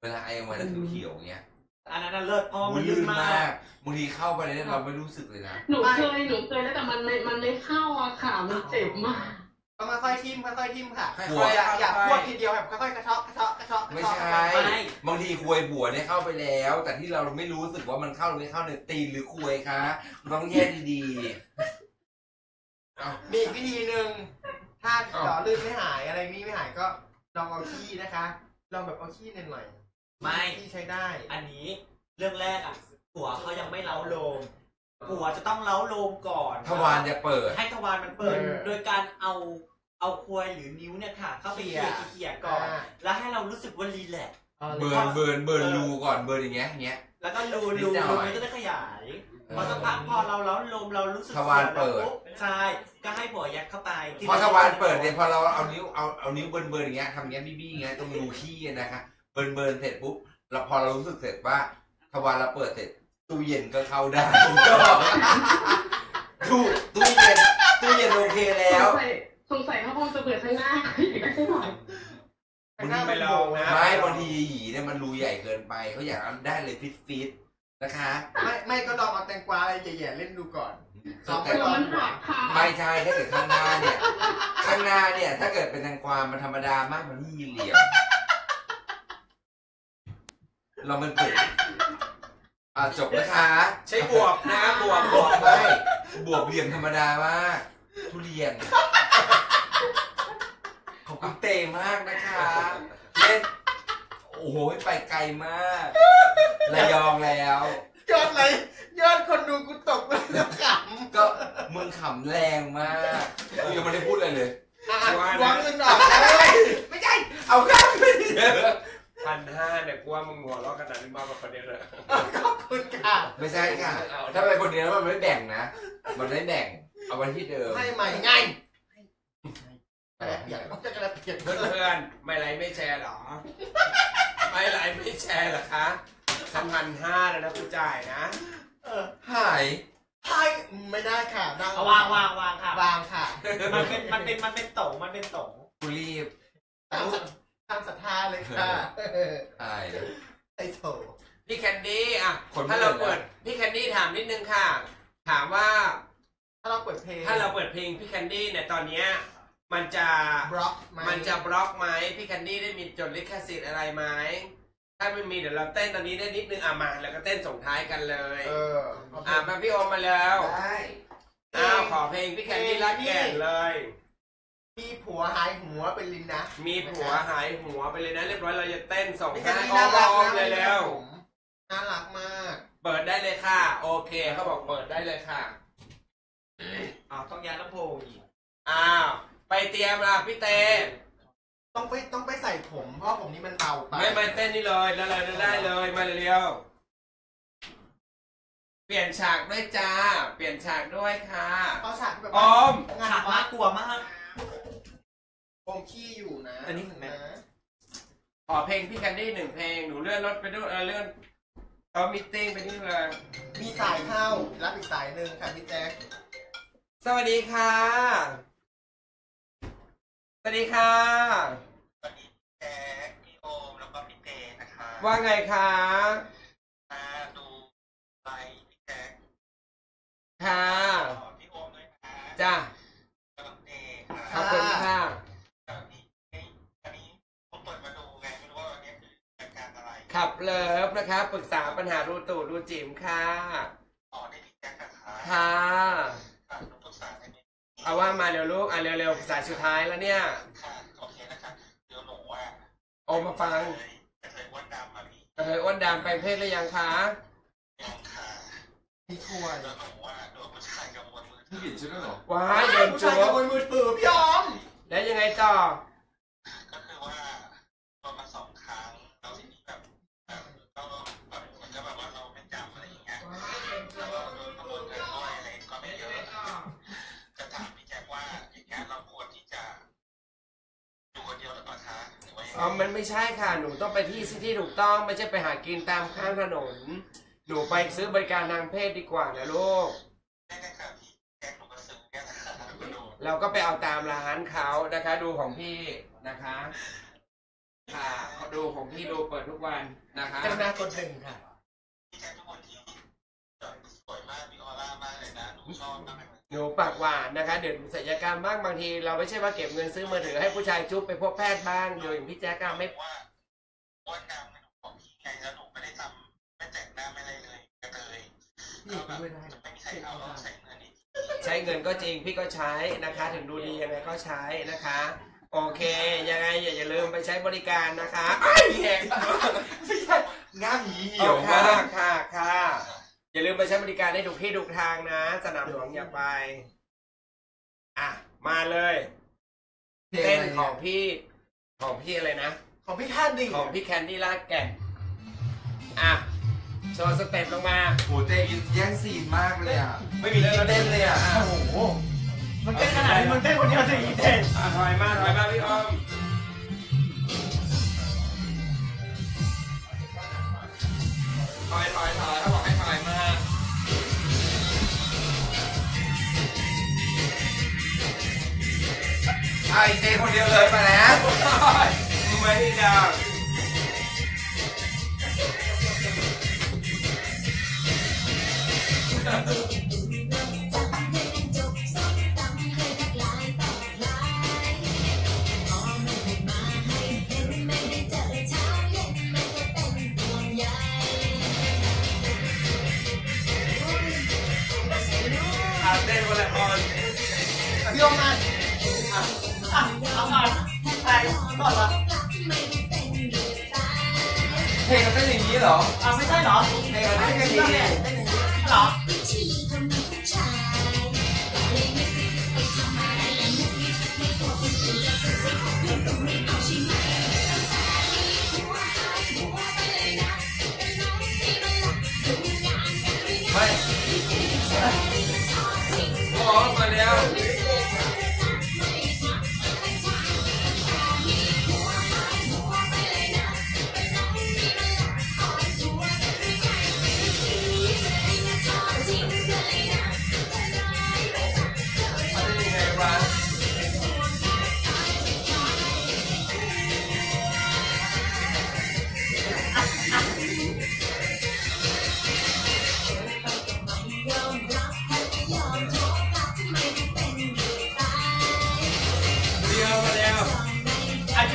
เวลาไอออกมาแล้วเขียวๆอย่างเงี้ยอันนั้นน่ะเลิศเพราะว่ามัมันนลื่ลื่นนมามาก กบางทีเข้าไปเนี่ยเราไม่รู้สึกเลยนะ หนูเคยหนูเคยแล้วแต่มันไม่มันไม่เข้าอะค่ะ มันเจ็บมาก ต้องค่อยๆทิมค่อยๆทิมค่ะค่อยหัวๆอย่าอย่าค่พวอดยทีเดียวแบบค่อยๆกระเทาะกระเทาะกระเทาะกระไม่เทาะใช่ ไม่ บางทีควยบัวเนี่ยเข้าไปแล้ว แต่ที่เราไม่รู้สึกว่ามันเข้าหรือไม่เข้าเนี่ยตีนหรือควยคะลองแยกดีๆเอา มีอีกวิธีหนึ่งถ้าหล่อลื่นไม่หายอะไรนี้ไม่หายก็ลองเอาขี้นะคะ ลองแบบเอาขี้หน่อยๆไม่ ขี้ใช้ได้ อันนี้เรื่องแรกอะหัวเขายังไม่เล้าโลมหัวจะต้องเล้าโลมก่อนทวารจะเปิด ให้ทวารมันเปิด เออ โดยการเอา เอาควยหรือนิ้วเนี่ยค่ะ เข้าไปเขี่ยเขี่ยก่อนอ่าแล้วให้เรารู้สึกว่ารีแลกซ์เบิร์นเบิร์นเบิร์นรูก่อนเบิร์นอย่างเงี้ยอย่างเงี้ย แล้วก็รูนิรูดหน่อยรูมันก็จะขยายพอสักพักพอเราเล้าโลมเรารู้สึกทวารเปิดสียแล้ปุ๊บใช่ก็ให้หัวยัดเข้าไปพอทวารเปิดเนี่ยพอเราเอานิ้วเอาเอานิ้วเบิร์นเบิร์นอย่างเงี้ยทำอย่างเงี้ยบี้บี้อย่างเงี้ยตรงรูขี้อะนะคะเบิร์นเบิร์นเสร็จปุ๊บเราพอเรารู้สึกเสร็จว่าทวารเราเปิดเสร็จตู้เย็นก็เข้าได้ตู้ตู้เย็นตู้เย็นโอเคแล้ว สงสัยสงสัยเขาคงจะเปิดข้างหน้าอีกไม่ใช่หรอข้างหน้าไปมันลโยองงนะนะไม่บางทีหยีเนี่ยมันรูใหญ่เกินไปเขาอยากเอาได้เลยฟิตฟิตๆนะคะ ไม่ไม่ก็ลองเอาแตงกวาอะไรแย่ๆเล่นดูก่อนลองไปหัวมันหักค่ะไม่ใช่ถ้าเกิดข้างหน้าเนี่ยข้างหน้าเนี่ย ถ้าเกิดเป็นแตงกวามันธรรมดามากมันไม่มีเหลี่ยมเรามันเปิดอ่าจบนะคะใช้บวกนะบวกบวกไม่บวบเหลี่ยมธรรมดามาก ทุเรียน ขอบคุณเตมากนะคะเล่นโอ้โหไปไกลมากระยองแล้ว ยอดเลยยอดคนดูกูตกเลยแล้วขก็มึงขำแรงมากกูยังไม่ได้พูดอะไรเลยำอะวางเงินออกนะไม่ใช่ เอาข้ามไปเถอะพันห้าเนี่ยกูว่ามึงหัวเราะขนาดนี้มากกว่าคนเดียวเลยขอบคุณค่ะ ไม่ใช่ค่ะ ถ้าเป็นคนเดียวมันไม่แบ่งนะ มันไม่แบ่ง เอาไว้ที่เดิมให้ใหม่ง่ายกระเปียกจะกระเปียกเพื่อนๆไม่ไลค์ไม่แชร์หรอ ไม่ไลค์ไม่แชร์เหรอคะฉันพันห้าแล้วนะกูจ่ายนะเออหายให้ไม่ได้ค่ะดังเอาวางวางวางค่ะวางค่ะ มันเป็นมันเป็นมันเป็นโตงมันเป็นโตงกูรีบตามศรัทธาเลยค่ะใช่ไอโซพี่แคนดี้อะคนไม่ถ้าเราเปิเปิดดพี่แคนดี้ถามนิดนึงค่ะ ถามว่า ถ้าเราเปิดเพลงถ้าเราเปิดเพลงพี่แคนดี้เนี่ยตอนเนี้ยมันจะบล็อกไหมมันจะบล็อกไหมพี่แคนดี้ได้มีจดลิขสิทธิ์อะไรไหมถ้าไม่มีเดี๋ยวเราเต้นตอนนี้ได้นิดนึงอะมาแล้วก็เต้นส่งท้ายกันเลยเอออะมาพี่โอมมาแล้วได้อ้าวขอเพลงพี่แคนดี้รักแก่นเลย มีผัวหายหัวเป็นลินนะ มีผัวหายหัวไปเลยนะ เรียบร้อยเราจะเต้นส่งพี่แคท้ายโอมน่ารักโอมมากเลยแล้วผมน่ารักมาก เปิดได้เลยค่ะ โอเคเขาบอกเปิดได้เลยค่ะ อ้าวต้องย้ายลำโพงอีกอ้าว ไปเตรียมละพี่เตต้องไปต้องไปใส่ผมเพราะผมนี่มันเบาไปไม่มาเต้นนี่เลยแล้วเลยได้เลยมาเร็วๆเปลี่ยนฉากด้วยจ้า เปลี่ยนฉากด้วยค่ะเพราะฉากที่แบบอว่าอม งานฉากวัน่าดกลัวมากโอมขี้อยู่นะอันนี้ผมแม่นะขอเพลงพี่แคนดี้หนึ่งเพลง หนูเลื่อนรถไปด้วยเออเลื่อนเอามิทติ้งไปนี่เลย มีสายเข้ารับอีกสายหนึ่งค่ะพี่แจ๊ค สวัสดีค่ะ สวัสดีค่ะแจ๊คพี่โอมแล้วก็พี่เตนะคะว่าไงคะมาดูไลฟ์พี่แจ๊คค่ะขอพี่โอมด้วยนะจ้าแล้วก็เตขอบค่ะคุณค่ะแบบนี้เฮ้ยอันนี้ผมเปิดมาดูไงไม่รู้ว่าวันนี้คือรายการอะไรขับเลิฟนะคะปรึกษาปัญหารูตูดรูจิ๋มค่ะอ๋อได้พี่แจ๊คอะค่ะค่ะ เอาว่ามาเร็วลูกอะเร็วๆสายสุดท้ายแล้วเนี่ยค่ะโอเคนะคะเดี๋ยวหนูว่าโอมมาฟังจะเคยอ้วนดำมาพี่กระเทยอ้วนดำไปเพศหรือยังคะยังค่ะพี่ช่วยแล้วหนูว่าโดนผู้ชายกับมวลมือถืพี่อผิดชุดด้วยเหรอว้ายโดนผู้จัชายวขโมยมือถือพี่ออมแล้วยังไงต่อ อ๋อมันไม่ใช่ค่ะ หนูต้องไปที่ที่ถูกต้องไม่ใช่ไปหากินตามข้างถนน หนูไปซื้อบริการทางเพศดีกว่านะลูก ได้ได้ค่ะพี่แจ็คหนูก็ซื้อเนี่นะคะคุณดูเราก็ไปเอาตามร้านเขานะคะ ดูของพี่นะคะ ค่ะเขาดูของพี่ดูเปิดทุกวันนะคะ กรุณากดหนึ่งค่ะ พี่แจ็คทุกคนที่สวยมากมีออร่ามากเลยนะ หนูชอบมากเลยหนูปากหวานนะคะเดี๋ยวศัลยกรรมบ้างบางทีเราไม่ใช่ว่าเก็บเงินซื้อมือถือให้ผู้ชายจุ๊บไปพบแพทย์บ้างโดยอย่างพี่แจ๊กอะไม่ว่าอ้วนดำไม่หนูของพี่ไงแล้วหนูไม่ได้ทำไม่แต่งหน้าไม่อะไรเลยกระเทยพี่ไปด้วยได้จะไม่มีใครเอาเราใส่เงินอีกใช้เงินก็จริงพี่ก็ใช้นะคะ ถึงดูดียังไงก็ใช้นะคะ โอเค ยังไงอย่าอย่าลืมไปใช้บริการนะคะไอ้แหงไม่ใช่ง่ามหีเหี่เดี๋ยยววมาค่ะกค่ะค่ะ อย่าลืมไปใช้บริการได้ถูกที่ถูกทางนะ สนามหลวงอย่าไป อะ มาเลยเต้นของพี่ ของพี่อะไรนะ ของพี่ท่านดิของพี่แคนดี้ลากแก่นอะ โชว์สเต็ปลงมา โหเต้แย่งซีนมากเลยอะไม่มีที่เต้นเลยอะโอ้โหมันเต้นขนาดนี้มันเต้นคนเดียวจะอีเต้นอะถอยมาถอยมาพี่ออม ถอยถอยถอย ไอเจคนเดียวเลยมาแล้วไม่ดังอะเต้นคนละคนพี่ออมมา เอามาใครก่อนวะเพลงมันเป็นอย่างนี้เหรออ้าวไม่ใช่เหรอเพลงมันเป็นอย่างนี้เหรอไม่โอ้มาแล้ว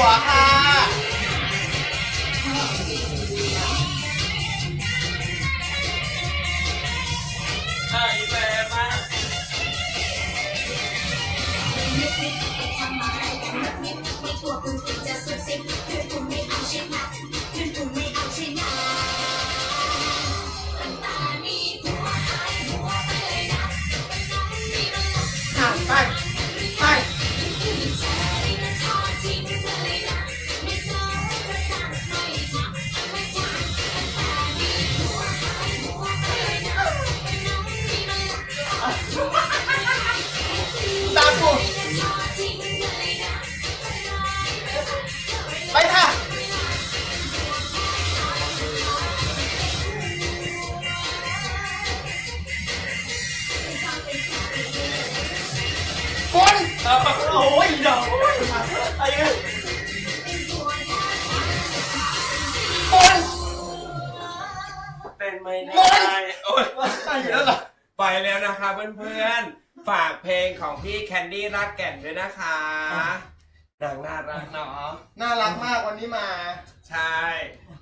วค่ะ ไม่ได้โอ๊ยตายอยู่แล้วเหรอไปแล้วนะคะเพื่อนๆ ฝากเพลงของพี่แคนดี้รักแก่นด้วยนะคะนางน่ารักเนาะน่ารักมากวันนี้มา ใช่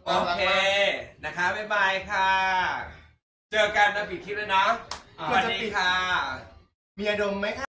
โอเค นะคะ บ๊ายบายค่ะ เจอกันนะปิดคลิปแล้วเนาะสวัสดีค่ะ มีอดมไหมคะ